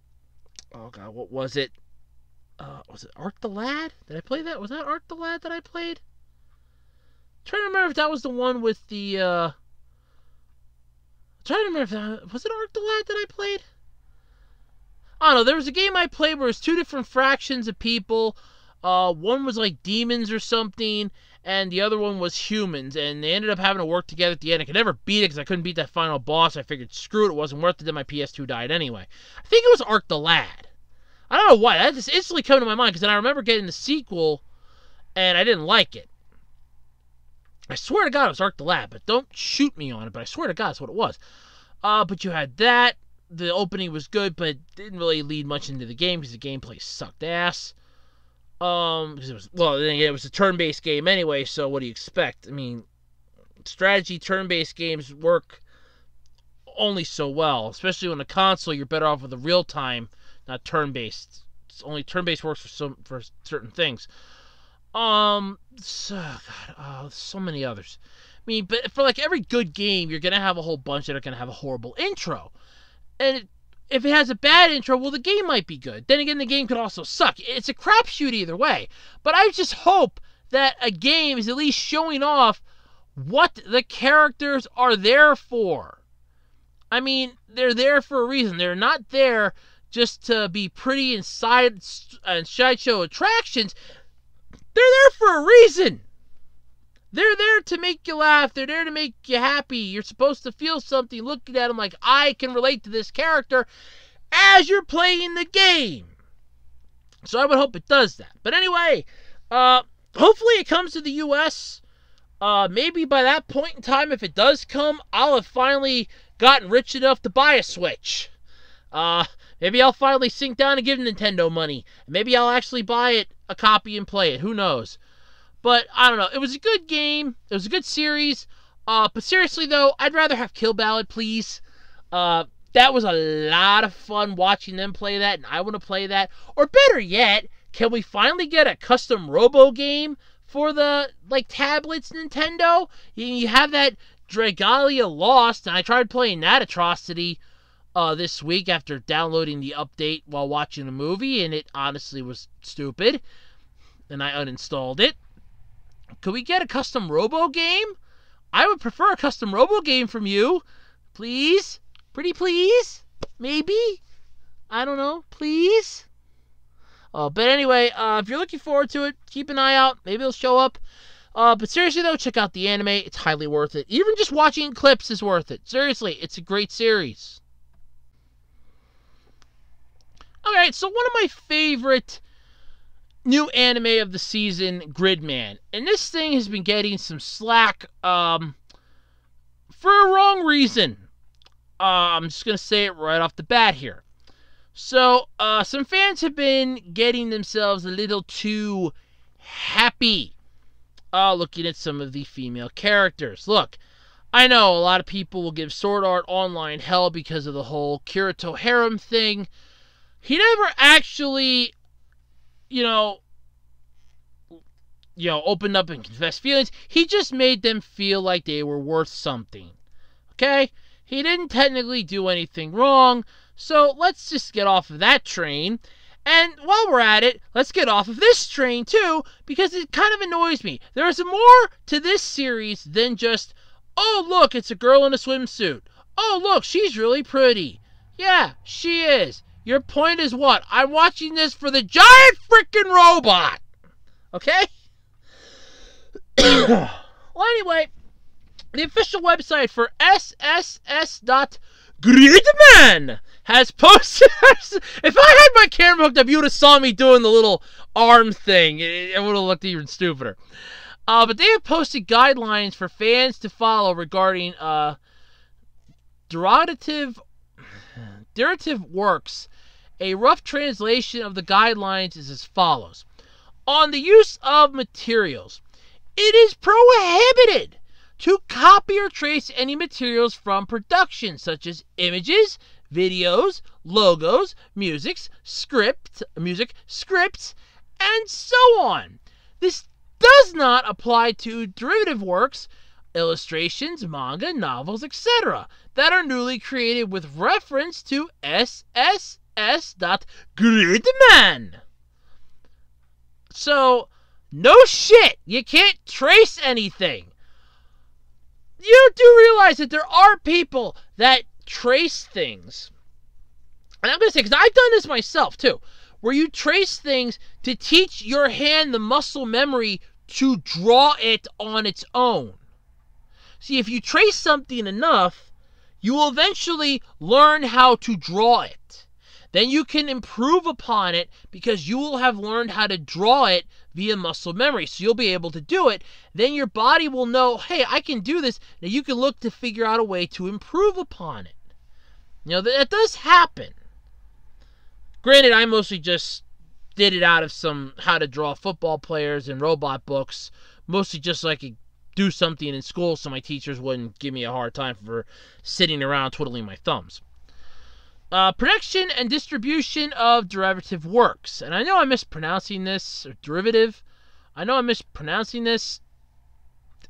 oh god, what was it? Uh, was it Arc the Lad? Did I play that? Was that Arc the Lad that I played? I'm trying to remember if that was the one with the. Uh, I'm trying to remember if that was it Arc the Lad that I played. I don't know. There was a game I played where it was two different fractions of people. Uh, one was like demons or something, and the other one was humans, and they ended up having to work together at the end. I could never beat it because I couldn't beat that final boss. I figured, screw it, it wasn't worth it. Then my PS2 died anyway. I think it was Arc the Lad. I don't know why. That just instantly came to my mind because then I remember getting the sequel and I didn't like it. I swear to God it was Arc the Lad, but don't shoot me on it, but I swear to God that's what it was. Uh, but you had that. The opening was good, but didn't really lead much into the game because the gameplay sucked ass. Um, it was well, it was a turn-based game anyway. So what do you expect? I mean, strategy turn-based games work only so well, especially on a console. You're better off with a real-time not turn based. It's only turn based works for some for certain things. Um, so, God, oh, so many others. I mean, but for like every good game, you're gonna have a whole bunch that are gonna have a horrible intro, and it, if it has a bad intro, well, the game might be good. Then again, the game could also suck. It's a crapshoot either way. But I just hope that a game is at least showing off what the characters are there for. I mean, they're there for a reason. They're not there just to be pretty and and sideshow attractions. They're there for a reason. They're there to make you laugh. They're there to make you happy. You're supposed to feel something looking at them like, I can relate to this character as you're playing the game. So I would hope it does that. But anyway, uh, hopefully it comes to the U.S. Uh, maybe by that point in time, if it does come, I'll have finally gotten rich enough to buy a Switch. Uh, maybe I'll finally sink down and give Nintendo money. Maybe I'll actually buy it, a copy, and play it. Who knows? But I don't know. It was a good game. It was a good series. Uh, but seriously though, I'd rather have Kill Ballad, please. Uh, that was a lot of fun watching them play that, and I want to play that. Or better yet, can we finally get a custom Robo game for the like tablets Nintendo? You, you have that Dragalia Lost, and I tried playing that atrocity uh, this week after downloading the update while watching the movie, and it honestly was stupid. And I uninstalled it. Could we get a custom Robo game? I would prefer a custom Robo game from you. Please? Pretty please? Maybe? I don't know. Please? Uh, but anyway, uh, if you're looking forward to it, keep an eye out. Maybe it'll show up. Uh, but seriously though, check out the anime. It's highly worth it. Even just watching clips is worth it. Seriously, it's a great series. Alright, so one of my favorite new anime of the season, Gridman. And this thing has been getting some slack um, for a wrong reason. Uh, I'm just going to say it right off the bat here. So, uh, some fans have been getting themselves a little too happy uh, looking at some of the female characters. Look, I know a lot of people will give Sword Art Online hell because of the whole Kirito harem thing. He never actually you know, you know, opened up and confessed feelings. He just made them feel like they were worth something. Okay? He didn't technically do anything wrong, so let's just get off of that train. And while we're at it, let's get off of this train too, because it kind of annoys me. There's more to this series than just, oh, look, it's a girl in a swimsuit. Oh, look, she's really pretty. Yeah, she is. Your point is what? I'm watching this for the giant freaking robot. Okay? well, anyway, the official website for SSSS.Gridman has posted. if I had my camera hooked up, you would have saw me doing the little arm thing. It, would have looked even stupider. Uh, but they have posted guidelines for fans to follow regarding uh, derogative, derivative works a rough translation of the guidelines is as follows On the use of materials, it is prohibited to copy or trace any materials from production, such as images, videos, logos, musics, script, music, scripts, and so on. This does not apply to derivative works, illustrations, manga, novels, etc., that are newly created with reference to SS S. Gridman. So, no shit, you can't trace anything. You do realize that there are people that trace things. And I'm going to say, because I've done this myself too, where you trace things to teach your hand the muscle memory to draw it on its own. See, if you trace something enough, you will eventually learn how to draw it. Then you can improve upon it because you will have learned how to draw it via muscle memory. So you'll be able to do it. Then your body will know, hey, I can do this. Now you can look to figure out a way to improve upon it. You know, that does happen. Granted, I mostly just did it out of some how to draw football players and robot books, mostly just so I could do something in school so my teachers wouldn't give me a hard time for sitting around twiddling my thumbs. Uh, production and distribution of derivative works. And I know I'm mispronouncing this, derivative. I know I'm mispronouncing this.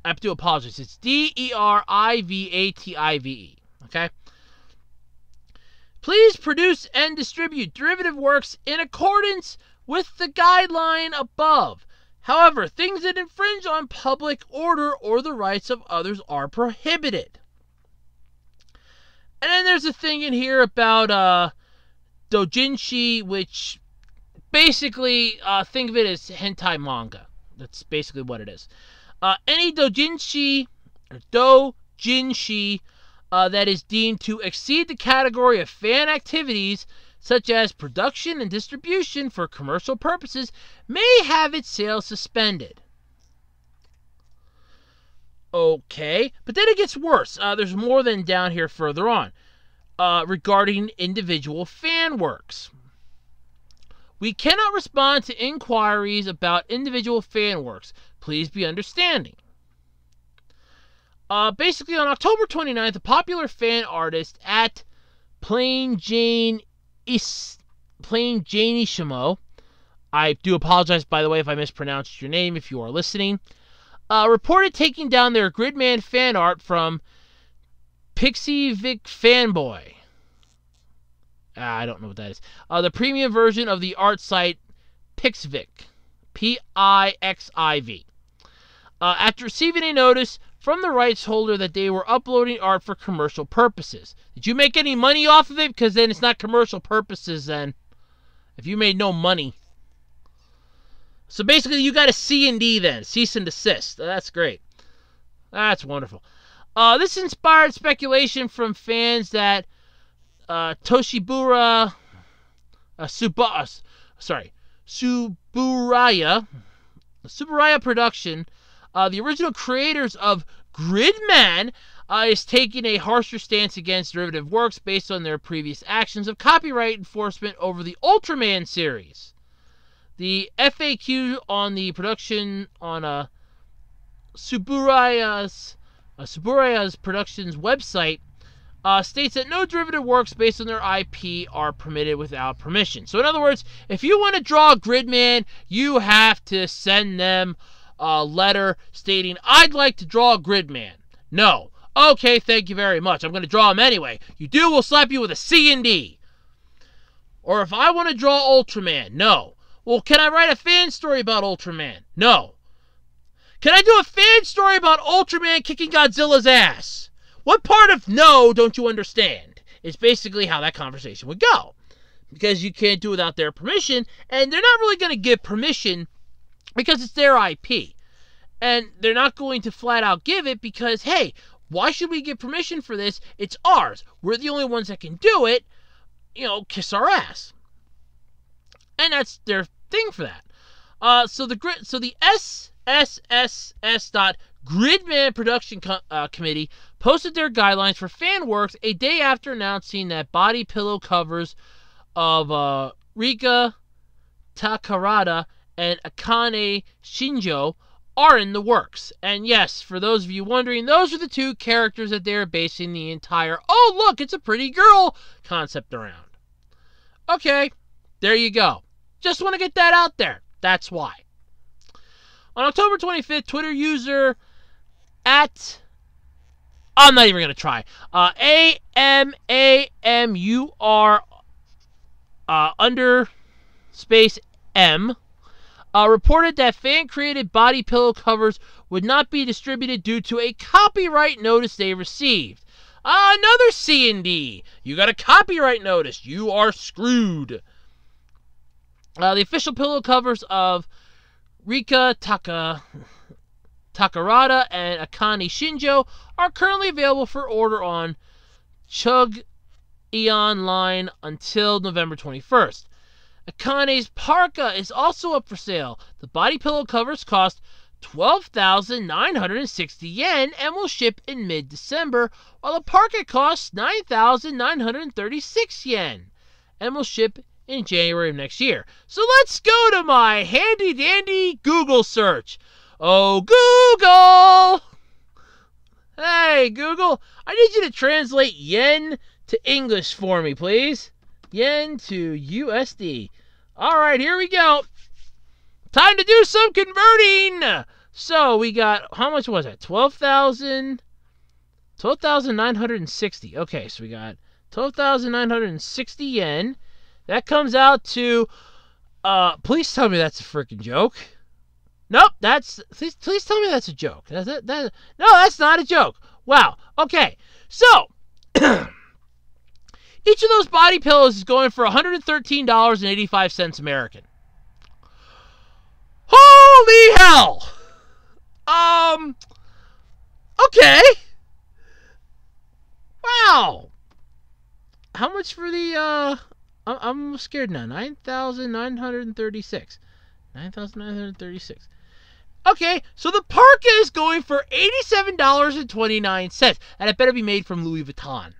I have to apologize. It's D E R I V A T I V E. Okay? Please produce and distribute derivative works in accordance with the guideline above. However, things that infringe on public order or the rights of others are prohibited. And then there's a thing in here about uh, dojinshi, which basically uh, think of it as hentai manga. That's basically what it is. Uh, any dojinshi or dojinshi uh, that is deemed to exceed the category of fan activities such as production and distribution for commercial purposes, may have its sales suspended. Okay, but then it gets worse. Uh, there's more than down here further on uh, regarding individual fan works. We cannot respond to inquiries about individual fan works. Please be understanding. Uh, basically, on October 29th, a popular fan artist at Plain Jane Is Plain Janie Shimo. I do apologize, by the way, if I mispronounced your name if you are listening. Uh, reported taking down their Gridman fan art from Pixie Vic Fanboy. Ah, I don't know what that is. Uh, the premium version of the art site Pixviv. P I X I V. Uh, after receiving a notice from the rights holder that they were uploading art for commercial purposes. Did you make any money off of it? Because then it's not commercial purposes then. If you made no money. So basically you got a C and D then. Cease and desist. That's great. That's wonderful. Uh, this inspired speculation from fans that uh, Toshibura uh, uh, sorry, Suburaya, Suburaya production uh, the original creators of Gridman uh, is taking a harsher stance against derivative works based on their previous actions of copyright enforcement over the Ultraman series. The FAQ on the production on a uh, Suburaya's uh, Suburaya's Productions website uh, states that no derivative works based on their IP are permitted without permission. So, in other words, if you want to draw Gridman, you have to send them a letter stating, I'd like to draw Gridman. No. Okay, thank you very much. I'm going to draw him anyway. You do, we'll slap you with a C and D. Or if I want to draw Ultraman, no. Well, can I write a fan story about Ultraman? No. Can I do a fan story about Ultraman kicking Godzilla's ass? What part of no don't you understand? It's basically how that conversation would go. Because you can't do it without their permission, and they're not really going to give permission because it's their IP. And they're not going to flat out give it because, hey, why should we give permission for this? It's ours. We're the only ones that can do it. You know, kiss our ass. And that's their thing for that. Uh, so the grid, so the SSSS dot Gridman Production Co- uh, Committee posted their guidelines for fan works a day after announcing that body pillow covers of uh, Rika Takarada and Akane Shinjo are in the works. And yes, for those of you wondering, those are the two characters that they're basing the entire, oh, look, it's a pretty girl concept around. Okay, there you go. Just want to get that out there. That's why. On October 25th, Twitter user at I'm not even gonna try. Uh, A M A M U R uh, under space M uh, reported that fan created body pillow covers would not be distributed due to a copyright notice they received. Uh, another C and D. You got a copyright notice. You are screwed. Uh, the official pillow covers of Rika Taka, Takarada and Akane Shinjo are currently available for order on Chug Eon line until November 21st. Akane's parka is also up for sale. The body pillow covers cost 12,960 yen and will ship in mid December, while the parka costs 9,936 yen and will ship in January of next year. So let's go to my handy dandy Google search. Oh, Google! Hey, Google, I need you to translate yen to English for me, please yen to USD. All right, here we go. Time to do some converting. So we got, how much was it? 12,000, 12,960. Okay, so we got 12,960 yen. That comes out to. Uh, please tell me that's a freaking joke. Nope, that's. Please, please tell me that's a joke. That, that, that, no, that's not a joke. Wow. Okay. So, each of those body pillows is going for $113.85 American. Holy hell! Um. Okay. Wow. How much for the uh I'm, I'm scared now. 9,936. 9,936. Okay, so the parka is going for $87.29, and it better be made from Louis Vuitton.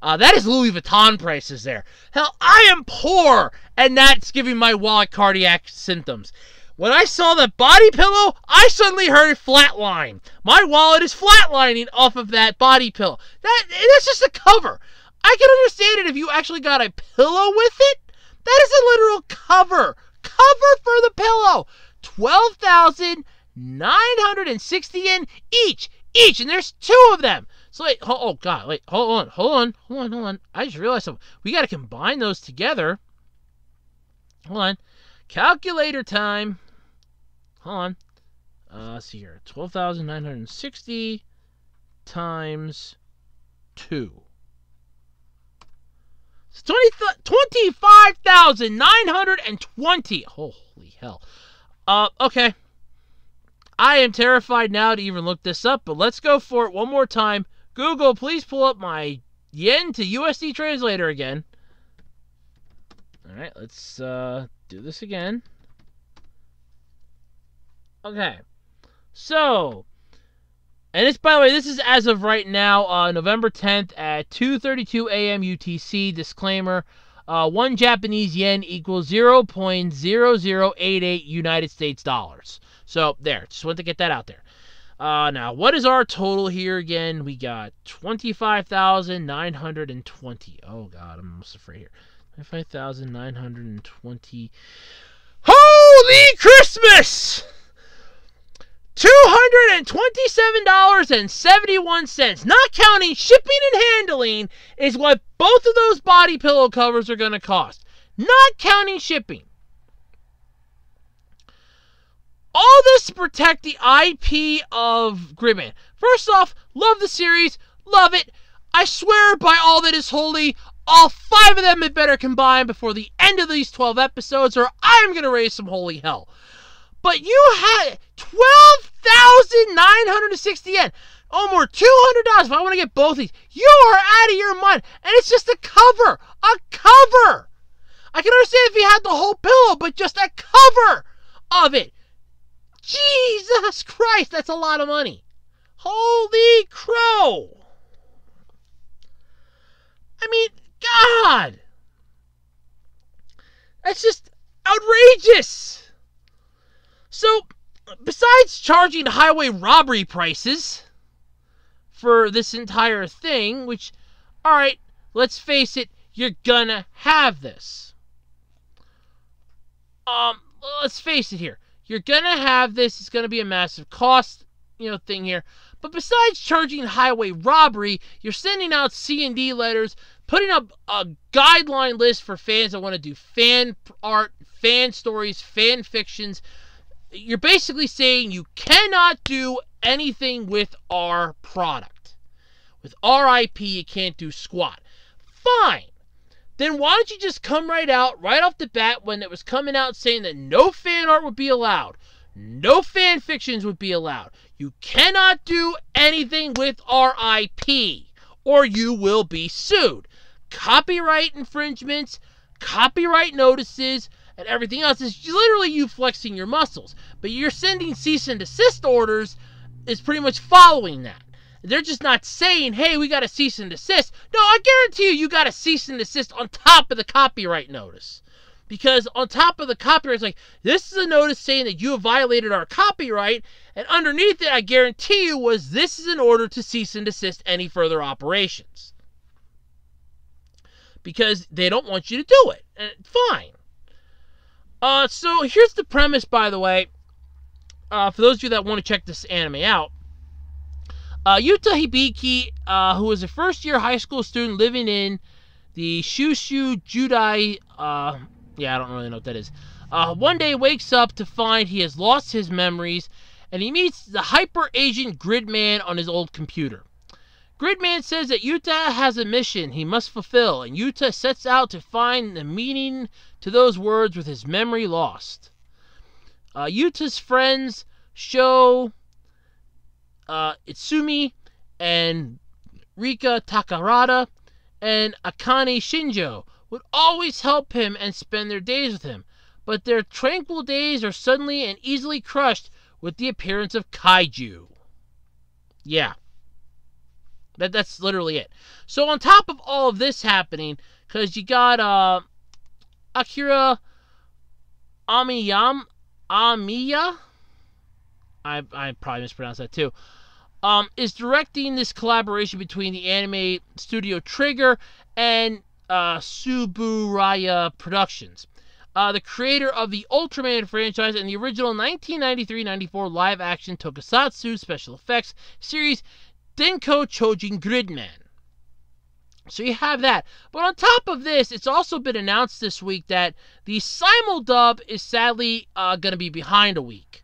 Uh, that is Louis Vuitton prices there. Hell, I am poor, and that's giving my wallet cardiac symptoms. When I saw that body pillow, I suddenly heard it flatline. My wallet is flatlining off of that body pillow. That that's just a cover. I can understand it if you actually got a pillow with it. That is a literal cover. Cover for the pillow. 12,960 yen each. Each. And there's two of them. So wait, oh, oh god, wait, hold on, hold on, hold on, hold on. I just realized something. We gotta combine those together. Hold on. Calculator time. Hold on. Uh, let's see here. 12,960 times 2. It's 20, 25,920. Holy hell. Uh, okay. I am terrified now to even look this up, but let's go for it one more time. Google, please pull up my yen to USD translator again. All right, let's uh, do this again. Okay. So, and this, by the way, this is as of right now, uh, November 10th at 2:32 a.m. UTC. Disclaimer: uh, one Japanese yen equals 0.0088 United States dollars. So there, just want to get that out there. Uh, now, what is our total here again? We got 25,920. Oh, God, I'm almost afraid here. 25,920. Holy Christmas! $227.71, not counting shipping and handling, is what both of those body pillow covers are going to cost. Not counting shipping. All this to protect the IP of Gridman. First off, love the series, love it. I swear by all that is holy, all five of them had better combine before the end of these 12 episodes, or I'm going to raise some holy hell. But you had 12,960 yen. Oh, more $200 if I want to get both these. You are out of your mind. And it's just a cover. A cover. I can understand if you had the whole pillow, but just a cover of it. Jesus Christ, that's a lot of money. Holy crow. I mean, God. That's just outrageous. So, besides charging highway robbery prices for this entire thing, which, alright, let's face it, you're gonna have this. Um, let's face it here. You're gonna have this. It's gonna be a massive cost, you know, thing here. But besides charging highway robbery, you're sending out C and D letters, putting up a guideline list for fans that want to do fan art, fan stories, fan fictions, you're basically saying you cannot do anything with our product. With our IP, you can't do squat. Fine. Then why don't you just come right out, right off the bat, when it was coming out saying that no fan art would be allowed, no fan fictions would be allowed. You cannot do anything with our IP, or you will be sued. Copyright infringements, copyright notices, and everything else is literally you flexing your muscles. But you're sending cease and desist orders is pretty much following that. They're just not saying, hey, we got a cease and desist. No, I guarantee you, you got a cease and desist on top of the copyright notice. Because on top of the copyright, it's like, this is a notice saying that you have violated our copyright. And underneath it, I guarantee you, was this is an order to cease and desist any further operations. Because they don't want you to do it. And fine. Uh, so here's the premise, by the way. Uh, for those of you that want to check this anime out, Uh, Yuta Hibiki, uh, who was a first year high school student living in the Shushu Judai, uh, yeah, I don't really know what that is. Uh, one day wakes up to find he has lost his memories and he meets the hyper agent Gridman on his old computer. Gridman says that Yuta has a mission he must fulfill, and Yuta sets out to find the meaning to those words with his memory lost. Uh, Yuta's friends show uh, Itsumi and Rika Takarada and Akane Shinjo would always help him and spend their days with him, but their tranquil days are suddenly and easily crushed with the appearance of kaiju. Yeah. That that's literally it. So on top of all of this happening, because you got uh, Akira Amiyam Amiya, I I probably mispronounced that too. Um, is directing this collaboration between the anime studio Trigger and uh, Tsuburaya Productions. Uh, the creator of the Ultraman franchise and the original 1993-94 live-action tokusatsu special effects series Denko Chojin Gridman. So you have that. But on top of this, it's also been announced this week that the Simul dub is sadly uh, going to be behind a week.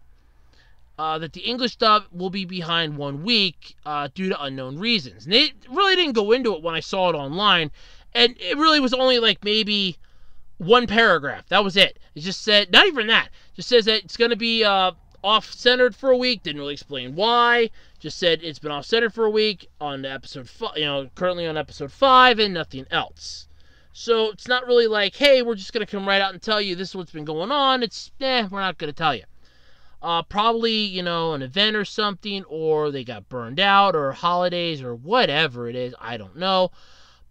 Uh, that the English dub will be behind one week uh, due to unknown reasons. And it really didn't go into it when I saw it online. And it really was only like maybe one paragraph. That was it. It just said, not even that. It Just says that it's going to be uh, off centered for a week. Didn't really explain why. Just said it's been off center for a week on episode five, you know, currently on episode five and nothing else. So it's not really like, hey, we're just going to come right out and tell you this is what's been going on. It's, eh, we're not going to tell you. Uh, probably, you know, an event or something, or they got burned out, or holidays, or whatever it is. I don't know.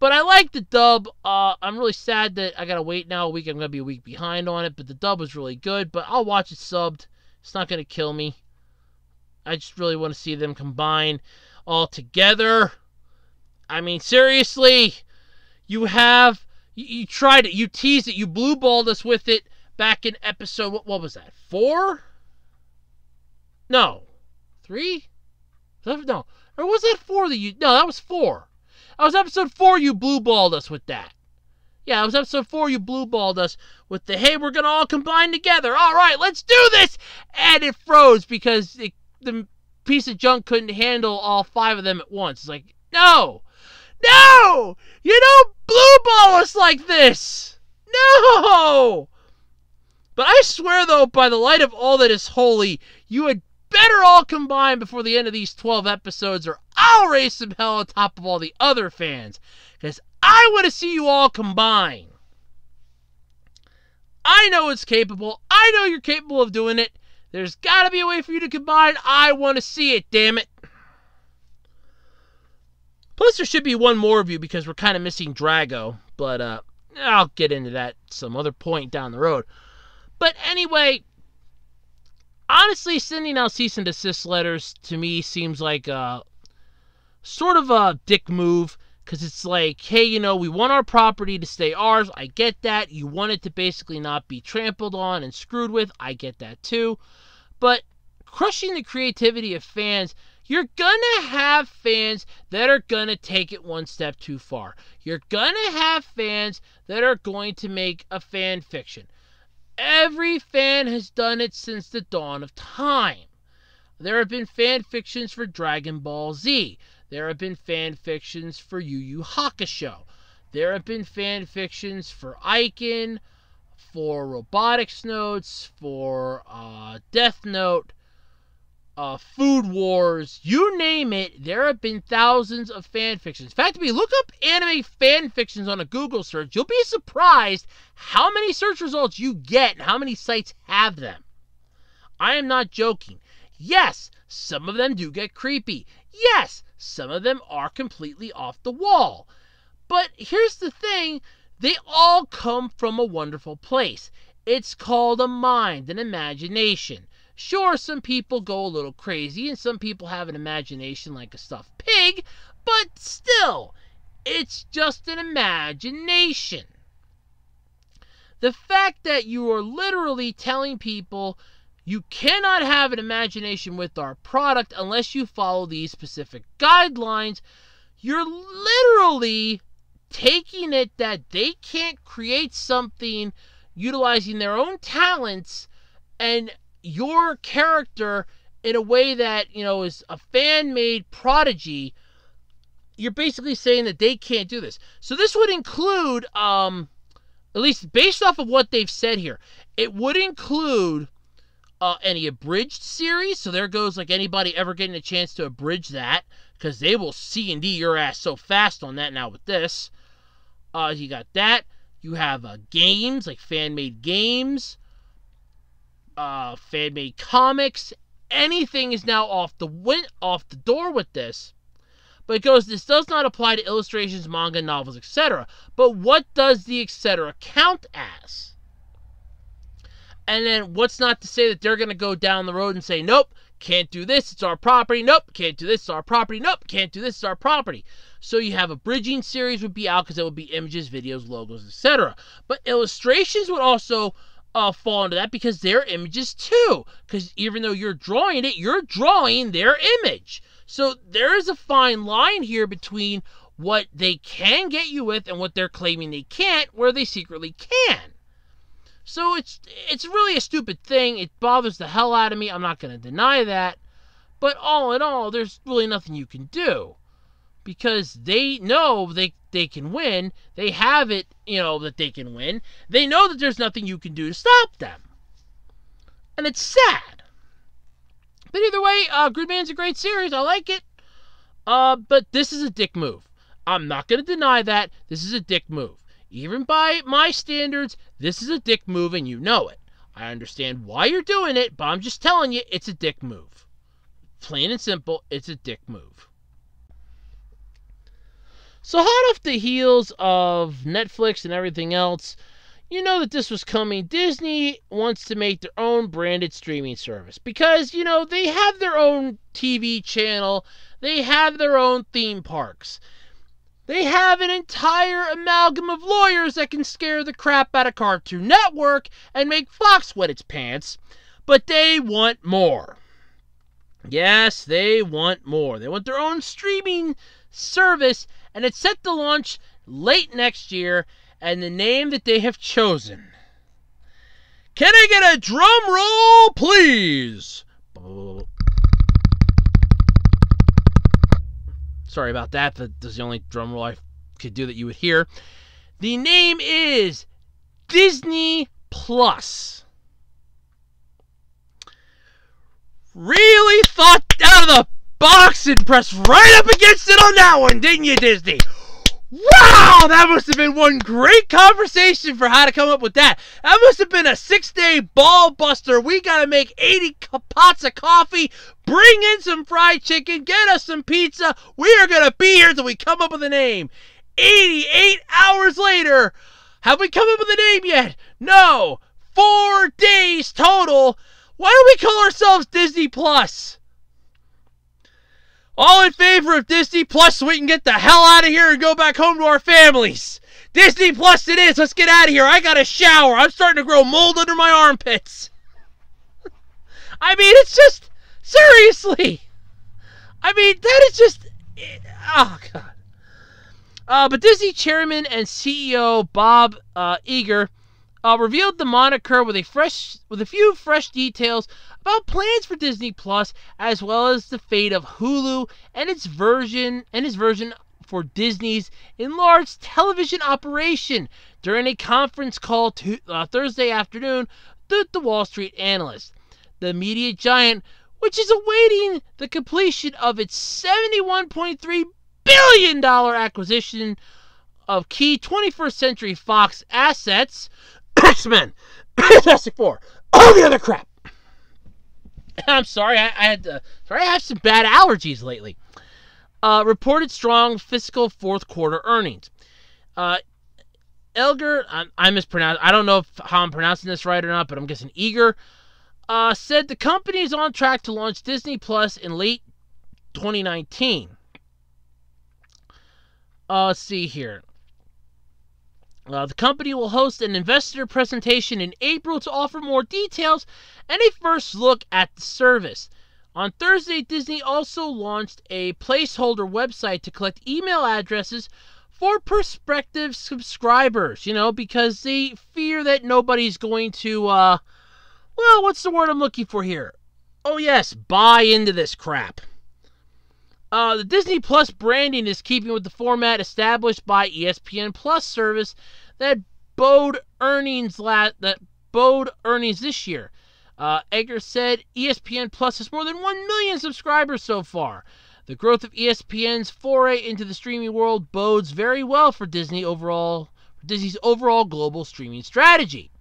But I like the dub. Uh, I'm really sad that I gotta wait now a week. I'm gonna be a week behind on it, but the dub was really good. But I'll watch it subbed. It's not gonna kill me. I just really want to see them combine all together. I mean, seriously, you have you, you tried it, you teased it, you blue balled us with it back in episode what, what was that? Four? No, three? No, or was that four that you? No, that was four. That was episode four. You blue balled us with that. Yeah, it was episode four. You blue balled us with the hey, we're gonna all combine together. All right, let's do this. And it froze because it, the piece of junk couldn't handle all five of them at once. It's like, no, no, you don't blue ball us like this. No. But I swear, though, by the light of all that is holy, you had better all combine before the end of these 12 episodes, or I'll raise some hell on top of all the other fans. Because I want to see you all combine. I know it's capable. I know you're capable of doing it. There's got to be a way for you to combine. I want to see it, damn it. Plus, there should be one more of you because we're kind of missing Drago. But uh, I'll get into that some other point down the road. But anyway, honestly, sending out cease and desist letters to me seems like a sort of a dick move because it's like, hey, you know, we want our property to stay ours. I get that. You want it to basically not be trampled on and screwed with. I get that too. But crushing the creativity of fans, you're gonna have fans that are gonna take it one step too far. You're gonna have fans that are going to make a fan fiction. Every fan has done it since the dawn of time. There have been fan fictions for Dragon Ball Z. There have been fan fictions for Yu Yu Hakusho. There have been fan fictions for Aiken, for Robotics Notes, for uh, Death Note, uh, Food Wars, you name it, there have been thousands of fan fictions. In fact, if you look up anime fan fictions on a Google search, you'll be surprised how many search results you get and how many sites have them. I am not joking. Yes, some of them do get creepy. Yes, some of them are completely off the wall. But here's the thing they all come from a wonderful place. It's called a mind, an imagination. Sure, some people go a little crazy and some people have an imagination like a stuffed pig, but still, it's just an imagination. The fact that you are literally telling people You cannot have an imagination with our product unless you follow these specific guidelines. You're literally taking it that they can't create something utilizing their own talents and your character in a way that, you know, is a fan made prodigy. You're basically saying that they can't do this. So this would include, um, at least based off of what they've said here, it would include uh, any abridged series. So there goes like anybody ever getting a chance to abridge that because they will C and D your ass so fast on that now with this. Uh, you got that. You have uh, games like fan made games, uh, fan made comics. Anything is now off the win- off the door with this. But it goes, this does not apply to illustrations, manga, novels, etc. But what does the etc. count as? And then what's not to say that they're going to go down the road and say, nope, can't do this, it's our property. Nope, can't do this, it's our property. Nope, can't do this, it's our property. So you have a bridging series would be out because it would be images, videos, logos, etc. But illustrations would also uh, fall into that because they're images too. Because even though you're drawing it, you're drawing their image. So there is a fine line here between what they can get you with and what they're claiming they can't, where they secretly can. So it's it's really a stupid thing. It bothers the hell out of me. I'm not going to deny that. But all in all, there's really nothing you can do because they know they they can win. They have it, you know, that they can win. They know that there's nothing you can do to stop them. And it's sad. But either way, uh, Gridman's a great series. I like it. Uh, but this is a dick move. I'm not going to deny that. This is a dick move. Even by my standards, this is a dick move and you know it. I understand why you're doing it, but I'm just telling you, it's a dick move. Plain and simple, it's a dick move. So, hot off the heels of Netflix and everything else, you know that this was coming. Disney wants to make their own branded streaming service because, you know, they have their own TV channel, they have their own theme parks. They have an entire amalgam of lawyers that can scare the crap out of Cartoon Network and make Fox wet its pants, but they want more. Yes, they want more. They want their own streaming service, and it's set to launch late next year, and the name that they have chosen. Can I get a drum roll, please? Sorry about that. That's the only drum roll I could do that you would hear. The name is Disney Plus. Really thought out of the box and pressed right up against it on that one, didn't you, Disney? Wow, that must have been one great conversation for how to come up with that. That must have been a six day ball buster. We got to make 80 pots of coffee, bring in some fried chicken, get us some pizza. We are going to be here till we come up with a name. 88 hours later, have we come up with a name yet? No. Four days total. Why don't we call ourselves Disney Plus? All in favor of Disney Plus so we can get the hell out of here and go back home to our families. Disney Plus it is. Let's get out of here. I got a shower. I'm starting to grow mold under my armpits. I mean, it's just seriously. I mean, that is just oh god. Uh, but Disney chairman and CEO Bob uh, Iger uh, revealed the moniker with a fresh, with a few fresh details about plans for Disney Plus, as well as the fate of Hulu and its version and its version for Disney's enlarged television operation during a conference call to, uh, Thursday afternoon with the Wall Street analyst. The media giant, which is awaiting the completion of its $71.3 billion acquisition of key 21st Century Fox assets, X Men, Fantastic Four, all the other crap. I'm sorry, I, I, had to, sorry, I have some bad allergies lately. Uh, reported strong fiscal fourth quarter earnings. Uh, Elger, I, I mispronounced. I don't know if, how I'm pronouncing this right or not, but I'm guessing Eager. Uh, said the company is on track to launch Disney Plus in late 2019. Uh, let's see here. Uh, the company will host an investor presentation in April to offer more details and a first look at the service. On Thursday, Disney also launched a placeholder website to collect email addresses for prospective subscribers, you know, because they fear that nobody's going to, uh, well, what's the word I'm looking for here? Oh, yes, buy into this crap. Uh, the Disney Plus branding is keeping with the format established by ESPN Plus service that bode earnings la- that bode earnings this year. Uh, Iger said ESPN Plus has more than 1 million subscribers so far. The growth of ESPN's foray into the streaming world bodes very well for Disney overall for Disney's overall global streaming strategy.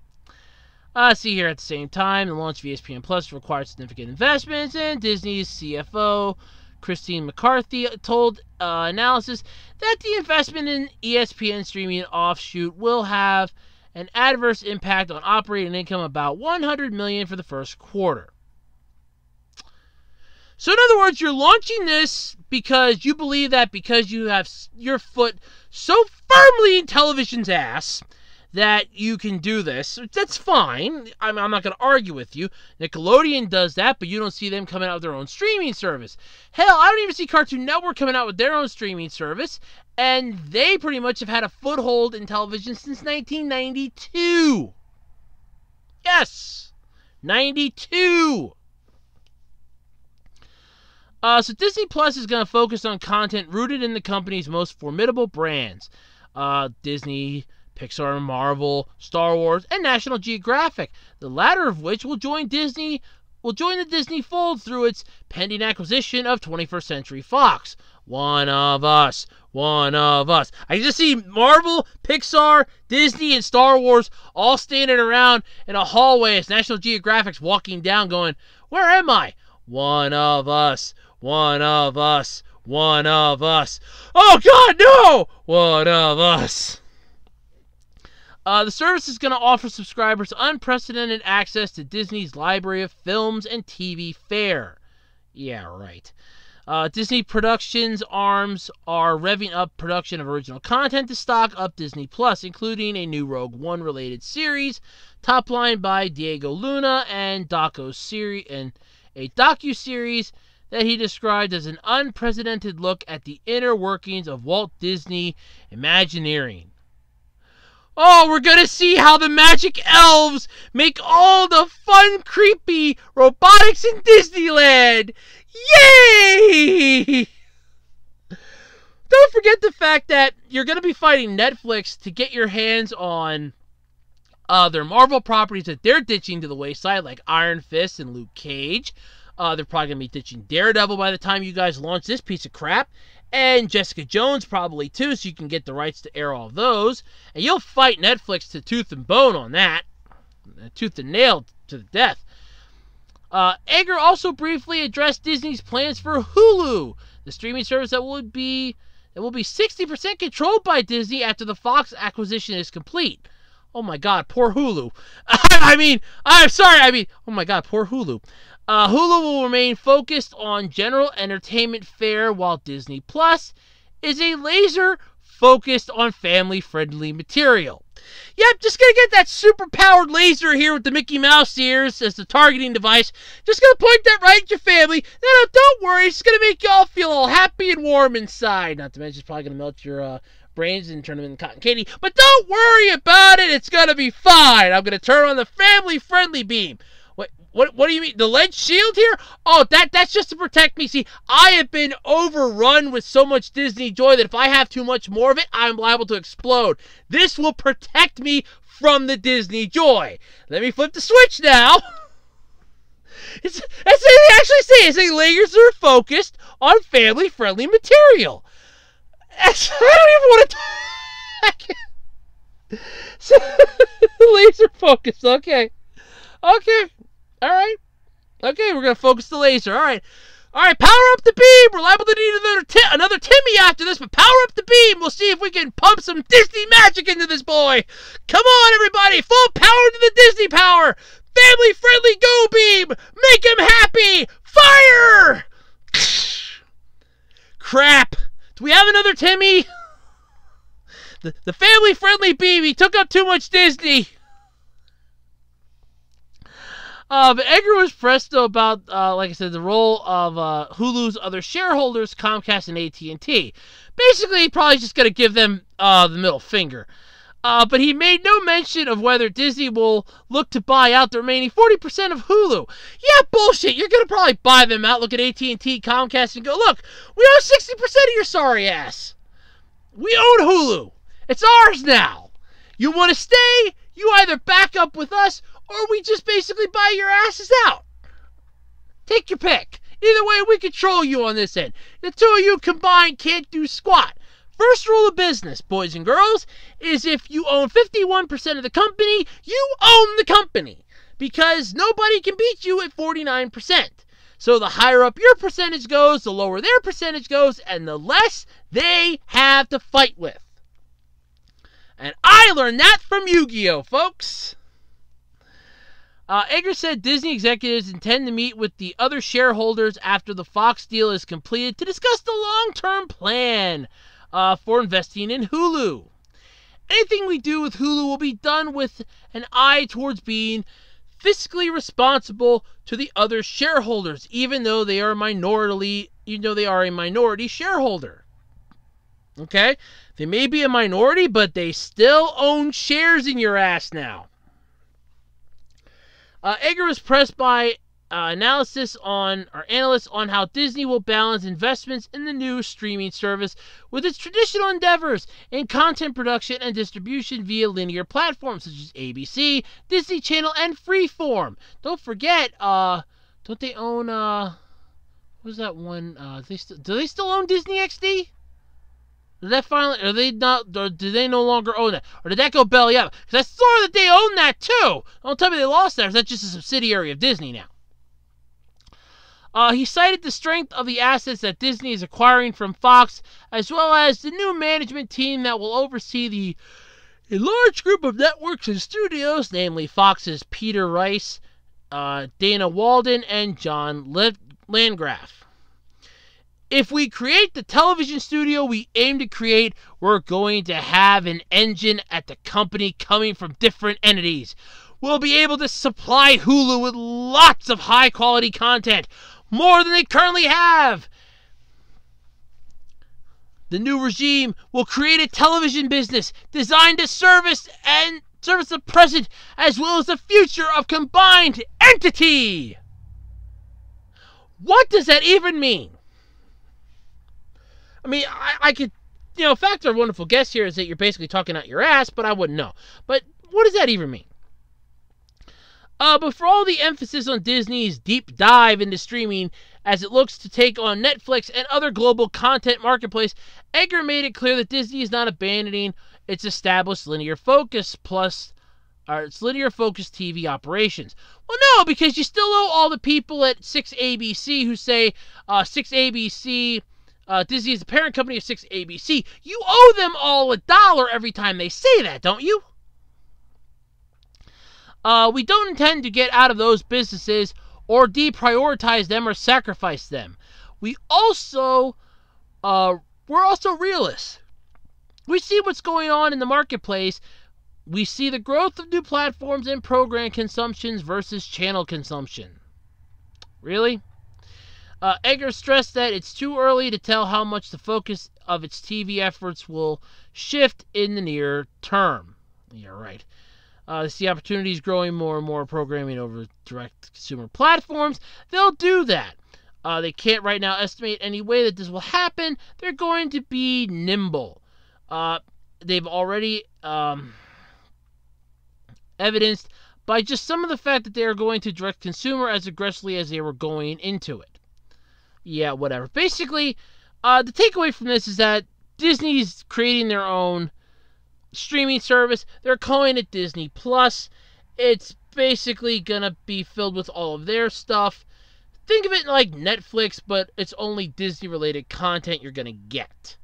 Uh, see here at the same time, the launch of ESPN Plus required significant investments, and Disney's CFO Christine McCarthy told uh, Analysis that the investment in ESPN streaming offshoot will have an adverse impact on operating income about 100 million for the first quarter. So in other words, you're launching this because you believe that because you have your foot so firmly in television's ass that you can do this. That's fine. I'm, I'm not going to argue with you. Nickelodeon does that, but you don't see them coming out with their own streaming service. Hell, I don't even see Cartoon Network coming out with their own streaming service, and they pretty much have had a foothold in television since 1992. Yes, 92. Uh, so Disney Plus is going to focus on content rooted in the company's most formidable brands. Uh, Disney, Pixar, Marvel, Star Wars, and National Geographic, the latter of which will join Disney will join the Disney fold through its pending acquisition of 21st Century Fox. One of us, one of us. I just see Marvel, Pixar, Disney, and Star Wars all standing around in a hallway as National Geographic's walking down, going, Where am I? One of us, one of us, one of us. Oh God, no! One of us. Uh, the service is going to offer subscribers unprecedented access to Disney's library of films and TV fare. Yeah, right. Uh, Disney Productions arms are revving up production of original content to stock up Disney Plus, including a new Rogue One related series, top line by Diego Luna and docu series and a docu series that he described as an unprecedented look at the inner workings of Walt Disney Imagineering. Oh, we're gonna see how the magic elves make all the fun, creepy robotics in Disneyland! Yay! Don't forget the fact that you're gonna be fighting Netflix to get your hands on uh, their Marvel properties that they're ditching to the wayside, like Iron Fist and Luke Cage. Uh, they're probably gonna be ditching Daredevil by the time you guys launch this piece of crap and Jessica Jones probably too, so you can get the rights to air all those. And you'll fight Netflix to tooth and bone on that, tooth and nail to the death. Uh, Iger also briefly addressed Disney's plans for Hulu, the streaming service that would be that will be 60% controlled by Disney after the Fox acquisition is complete. Oh my God, poor Hulu. I mean, I'm sorry. I mean, oh my God, poor Hulu. Uh, Hulu will remain focused on general entertainment fare, while Disney Plus is a laser focused on family friendly material. Yep, just gonna get that super powered laser here with the Mickey Mouse ears as the targeting device. Just gonna point that right at your family. No, no, don't worry. It's gonna make y'all feel all happy and warm inside. Not to mention, it's probably gonna melt your uh, brains and turn them into cotton candy. But don't worry about it. It's gonna be fine. I'm gonna turn on the family friendly beam. What what do you mean? The lead shield here? Oh, that that's just to protect me. See, I have been overrun with so much Disney joy that if I have too much more of it, I'm liable to explode. This will protect me from the Disney joy. Let me flip the switch now. It's that's what they actually say. It's a laser focused on family friendly material. I don't even want to. laser focused. Okay. Okay. All right. Okay, we're gonna focus the laser. All right. All right, power up the beam. We're liable to need another ti- another Timmy after this, but power up the beam. We'll see if we can pump some Disney magic into this boy. Come on, everybody, full power to the Disney power. Family friendly go beam. Make him happy. Fire! Crap. Do we have another Timmy? the, the family friendly BB took up too much Disney. Uh, Edgar was pressed about, uh, like I said, the role of uh, Hulu's other shareholders, Comcast and AT and T. Basically, probably just gonna give them uh, the middle finger. Uh, but he made no mention of whether Disney will look to buy out the remaining 40% of Hulu. Yeah, bullshit. You're gonna probably buy them out. Look at AT&T, Comcast, and go, look, we own 60% of your sorry ass. We own Hulu. It's ours now. You want to stay? You either back up with us, or we just basically buy your asses out. Take your pick. Either way, we control you on this end. The two of you combined can't do squat. First rule of business, boys and girls, is if you own 51% of the company, you own the company because nobody can beat you at 49%. So the higher up your percentage goes, the lower their percentage goes, and the less they have to fight with. And I learned that from Yu Gi Oh, folks. Uh, Iger said Disney executives intend to meet with the other shareholders after the Fox deal is completed to discuss the long term plan uh, for investing in Hulu. Anything we do with Hulu will be done with an eye towards being fiscally responsible to the other shareholders, even though they are minority, even though they are a minority shareholder. Okay, they may be a minority, but they still own shares in your ass now. Uh, Edgar was pressed by uh, analysis on or analysts on how Disney will balance investments in the new streaming service with its traditional endeavors in content production and distribution via linear platforms such as ABC, Disney Channel, and Freeform. Don't forget, uh, don't they own uh, what was that one? Uh, they st- do they still own Disney XD? Did that finally? Are they not? Or do they no longer own that? Or did that go belly up? Because I saw that they own that too. Don't tell me they lost that. Or is that just a subsidiary of Disney now? Uh, he cited the strength of the assets that Disney is acquiring from Fox, as well as the new management team that will oversee the a large group of networks and studios, namely Fox's Peter Rice, uh, Dana Walden, and John Landgraf. If we create the television studio we aim to create, we're going to have an engine at the company coming from different entities. We'll be able to supply Hulu with lots of high quality content more than they currently have. The new regime will create a television business designed to service and service the present as well as the future of combined entity. What does that even mean? I mean, I, I could, you know, factor wonderful guest here is that you're basically talking out your ass, but I wouldn't know. But what does that even mean? Uh, but for all the emphasis on Disney's deep dive into streaming as it looks to take on Netflix and other global content marketplace, Edgar made it clear that Disney is not abandoning its established linear focus plus or its linear focus TV operations. Well, no, because you still owe all the people at 6ABC who say uh, 6ABC, uh, Disney is the parent company of 6ABC. You owe them all a dollar every time they say that, don't you? Uh, we don't intend to get out of those businesses or deprioritize them or sacrifice them. We also, uh, we're also realists. We see what's going on in the marketplace. We see the growth of new platforms and program consumptions versus channel consumption. Really? Uh, Edgar stressed that it's too early to tell how much the focus of its TV efforts will shift in the near term. You're right. Uh, see opportunities growing more and more programming over direct consumer platforms. They'll do that. Uh, they can't right now estimate any way that this will happen. They're going to be nimble. Uh, they've already um, evidenced by just some of the fact that they are going to direct consumer as aggressively as they were going into it. Yeah, whatever. Basically, uh, the takeaway from this is that Disney's creating their own streaming service. They're calling it Disney Plus. It's basically gonna be filled with all of their stuff. Think of it like Netflix, but it's only Disney related content you're gonna get.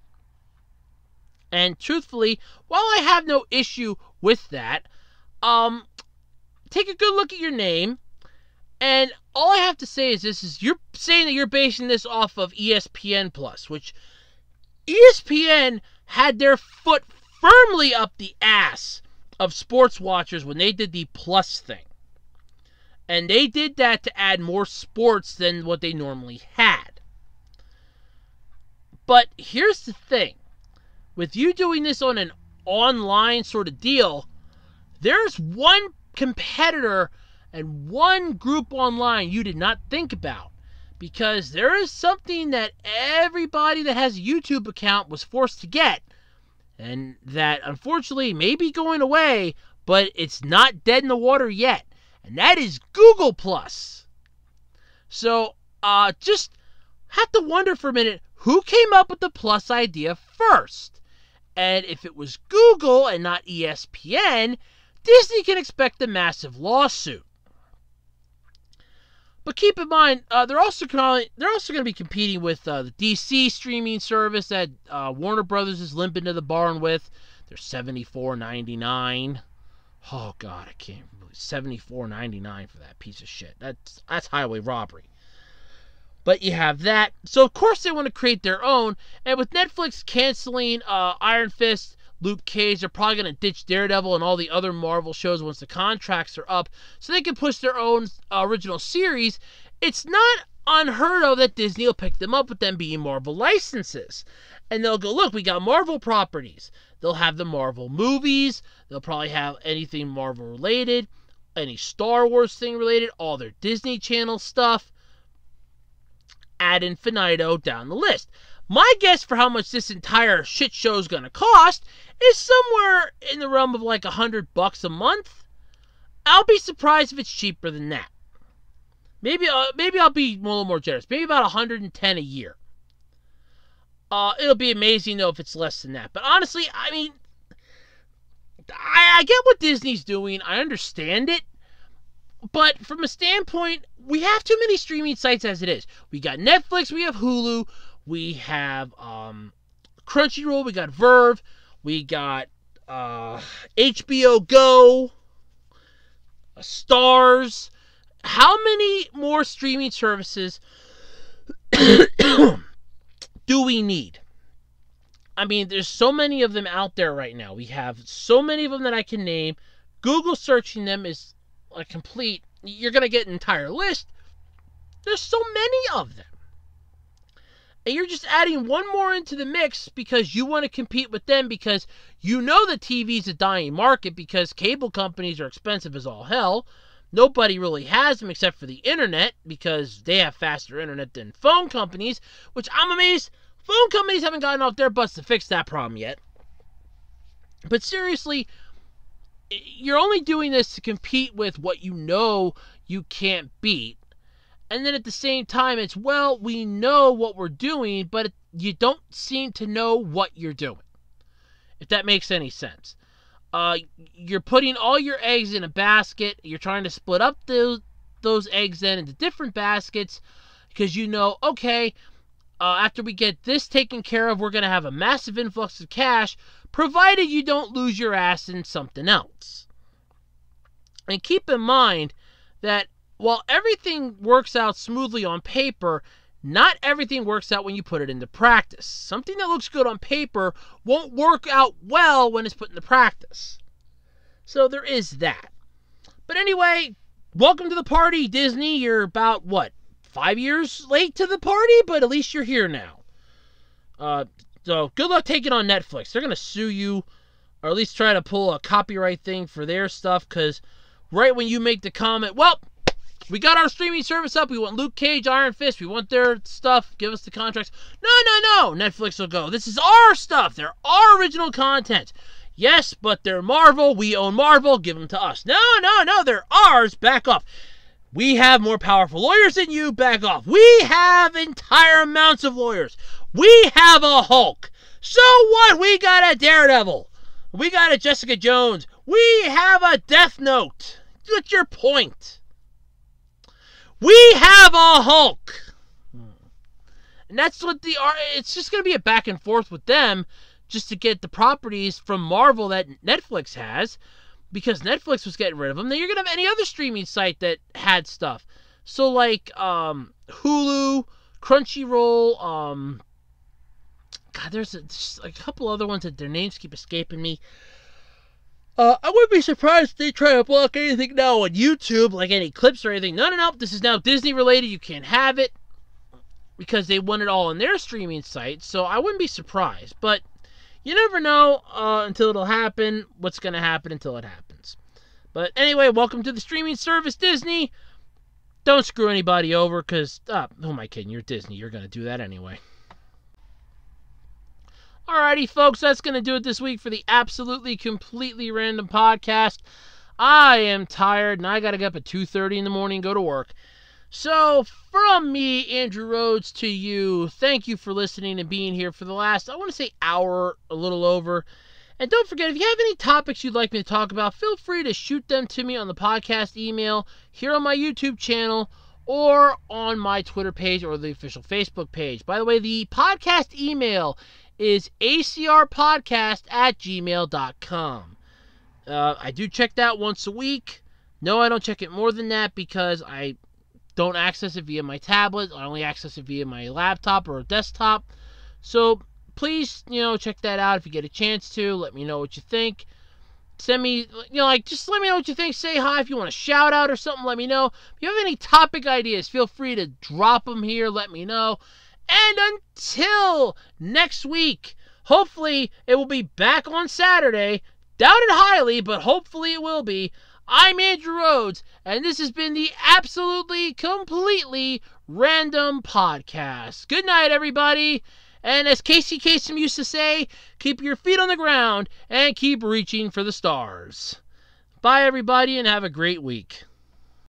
And truthfully, while I have no issue with that, um, take a good look at your name. And all I have to say is this is you're saying that you're basing this off of ESPN Plus, which ESPN had their foot firmly up the ass of sports watchers when they did the plus thing. And they did that to add more sports than what they normally had. But here's the thing with you doing this on an online sort of deal, there's one competitor and one group online you did not think about because there is something that everybody that has a YouTube account was forced to get and that unfortunately may be going away, but it's not dead in the water yet, and that is Google Plus. So, uh, just have to wonder for a minute who came up with the Plus idea first. And if it was Google and not ESPN, Disney can expect a massive lawsuit. But keep in mind, uh, they're also they're also going to be competing with uh, the DC streaming service that uh, Warner Brothers is limping to the barn with. They're seventy four ninety nine. Oh God, I can't believe seventy four ninety nine for that piece of shit. That's that's highway robbery. But you have that, so of course they want to create their own. And with Netflix canceling uh, Iron Fist Luke Cage. They're probably going to ditch Daredevil and all the other Marvel shows once the contracts are up so they can push their own uh, original series. It's not unheard of that Disney will pick them up with them being Marvel licenses. And they'll go, look, we got Marvel properties. They'll have the Marvel movies. They'll probably have anything Marvel related, any Star Wars thing related, all their Disney Channel stuff. Ad infinito down the list. My guess for how much this entire shit show is going to cost is somewhere in the realm of like a hundred bucks a month. I'll be surprised if it's cheaper than that. Maybe uh, maybe I'll be a little more generous. Maybe about 110 a year. Uh, it'll be amazing though if it's less than that. But honestly, I mean, I, I get what Disney's doing. I understand it. But from a standpoint, we have too many streaming sites as it is. We got Netflix, we have Hulu, we have um, Crunchyroll, we got VRV, we got uh, HBO Go, Starz. How many more streaming services do we need? I mean, there's so many of them out there right now. We have so many of them that I can name. Google searching them is a complete, you're going to get an entire list. There's so many of them and you're just adding one more into the mix because you want to compete with them because you know the TV's a dying market because cable companies are expensive as all hell. Nobody really has them except for the internet because they have faster internet than phone companies, which I'm amazed phone companies haven't gotten off their butts to fix that problem yet. But seriously, you're only doing this to compete with what you know you can't beat and then at the same time, it's, well, we know what we're doing, but you don't seem to know what you're doing. If that makes any sense. Uh, you're putting all your eggs in a basket. You're trying to split up those, those eggs then into different baskets because you know, okay, uh, after we get this taken care of, we're going to have a massive influx of cash, provided you don't lose your ass in something else. And keep in mind that while everything works out smoothly on paper, not everything works out when you put it into practice. Something that looks good on paper won't work out well when it's put into practice. So there is that. But anyway, welcome to the party, Disney. You're about, what, five years late to the party? But at least you're here now. Uh, so good luck taking on Netflix. They're going to sue you, or at least try to pull a copyright thing for their stuff, because right when you make the comment, well, we got our streaming service up. We want Luke Cage, Iron Fist. We want their stuff. Give us the contracts. No, no, no. Netflix will go. This is our stuff. They're our original content. Yes, but they're Marvel. We own Marvel. Give them to us. No, no, no. They're ours. Back off. We have more powerful lawyers than you. Back off. We have entire amounts of lawyers. We have a Hulk. So what? We got a Daredevil. We got a Jessica Jones. We have a Death Note. What's your point? We have a Hulk. And that's what the art. it's just going to be a back and forth with them just to get the properties from Marvel that Netflix has because Netflix was getting rid of them. Then you're going to have any other streaming site that had stuff. So like um, Hulu, Crunchyroll, um, God, there's a, a couple other ones that their names keep escaping me. Uh, I wouldn't be surprised if they try to block anything now on YouTube, like any clips or anything. No, no, no. This is now Disney related. You can't have it because they want it all on their streaming site. So I wouldn't be surprised. But you never know uh, until it'll happen. What's going to happen until it happens. But anyway, welcome to the streaming service, Disney. Don't screw anybody over because, uh, who am I kidding? You're Disney. You're going to do that anyway. Alrighty, folks, that's going to do it this week for the absolutely completely random podcast. I am tired and I got to get up at 2:30 in the morning and go to work. So, from me, Andrew Rhoads, to you, thank you for listening and being here for the last, I want to say, hour, a little over. And don't forget, if you have any topics you'd like me to talk about, feel free to shoot them to me on the podcast email, here on my YouTube channel, or on my Twitter page or the official Facebook page. By the way, the podcast email is acrpodcast at gmail.com. Uh, I do check that once a week. No, I don't check it more than that because I don't access it via my tablet. I only access it via my laptop or desktop. So please, you know, check that out if you get a chance to. Let me know what you think. Send me, you know, like, just let me know what you think. Say hi if you want a shout out or something. Let me know. If you have any topic ideas, feel free to drop them here. Let me know. And until next week, hopefully it will be back on Saturday. Doubt it highly, but hopefully it will be. I'm Andrew Rhoads, and this has been the absolutely, completely random podcast. Good night, everybody. And as Casey Kasem used to say, keep your feet on the ground and keep reaching for the stars. Bye, everybody, and have a great week.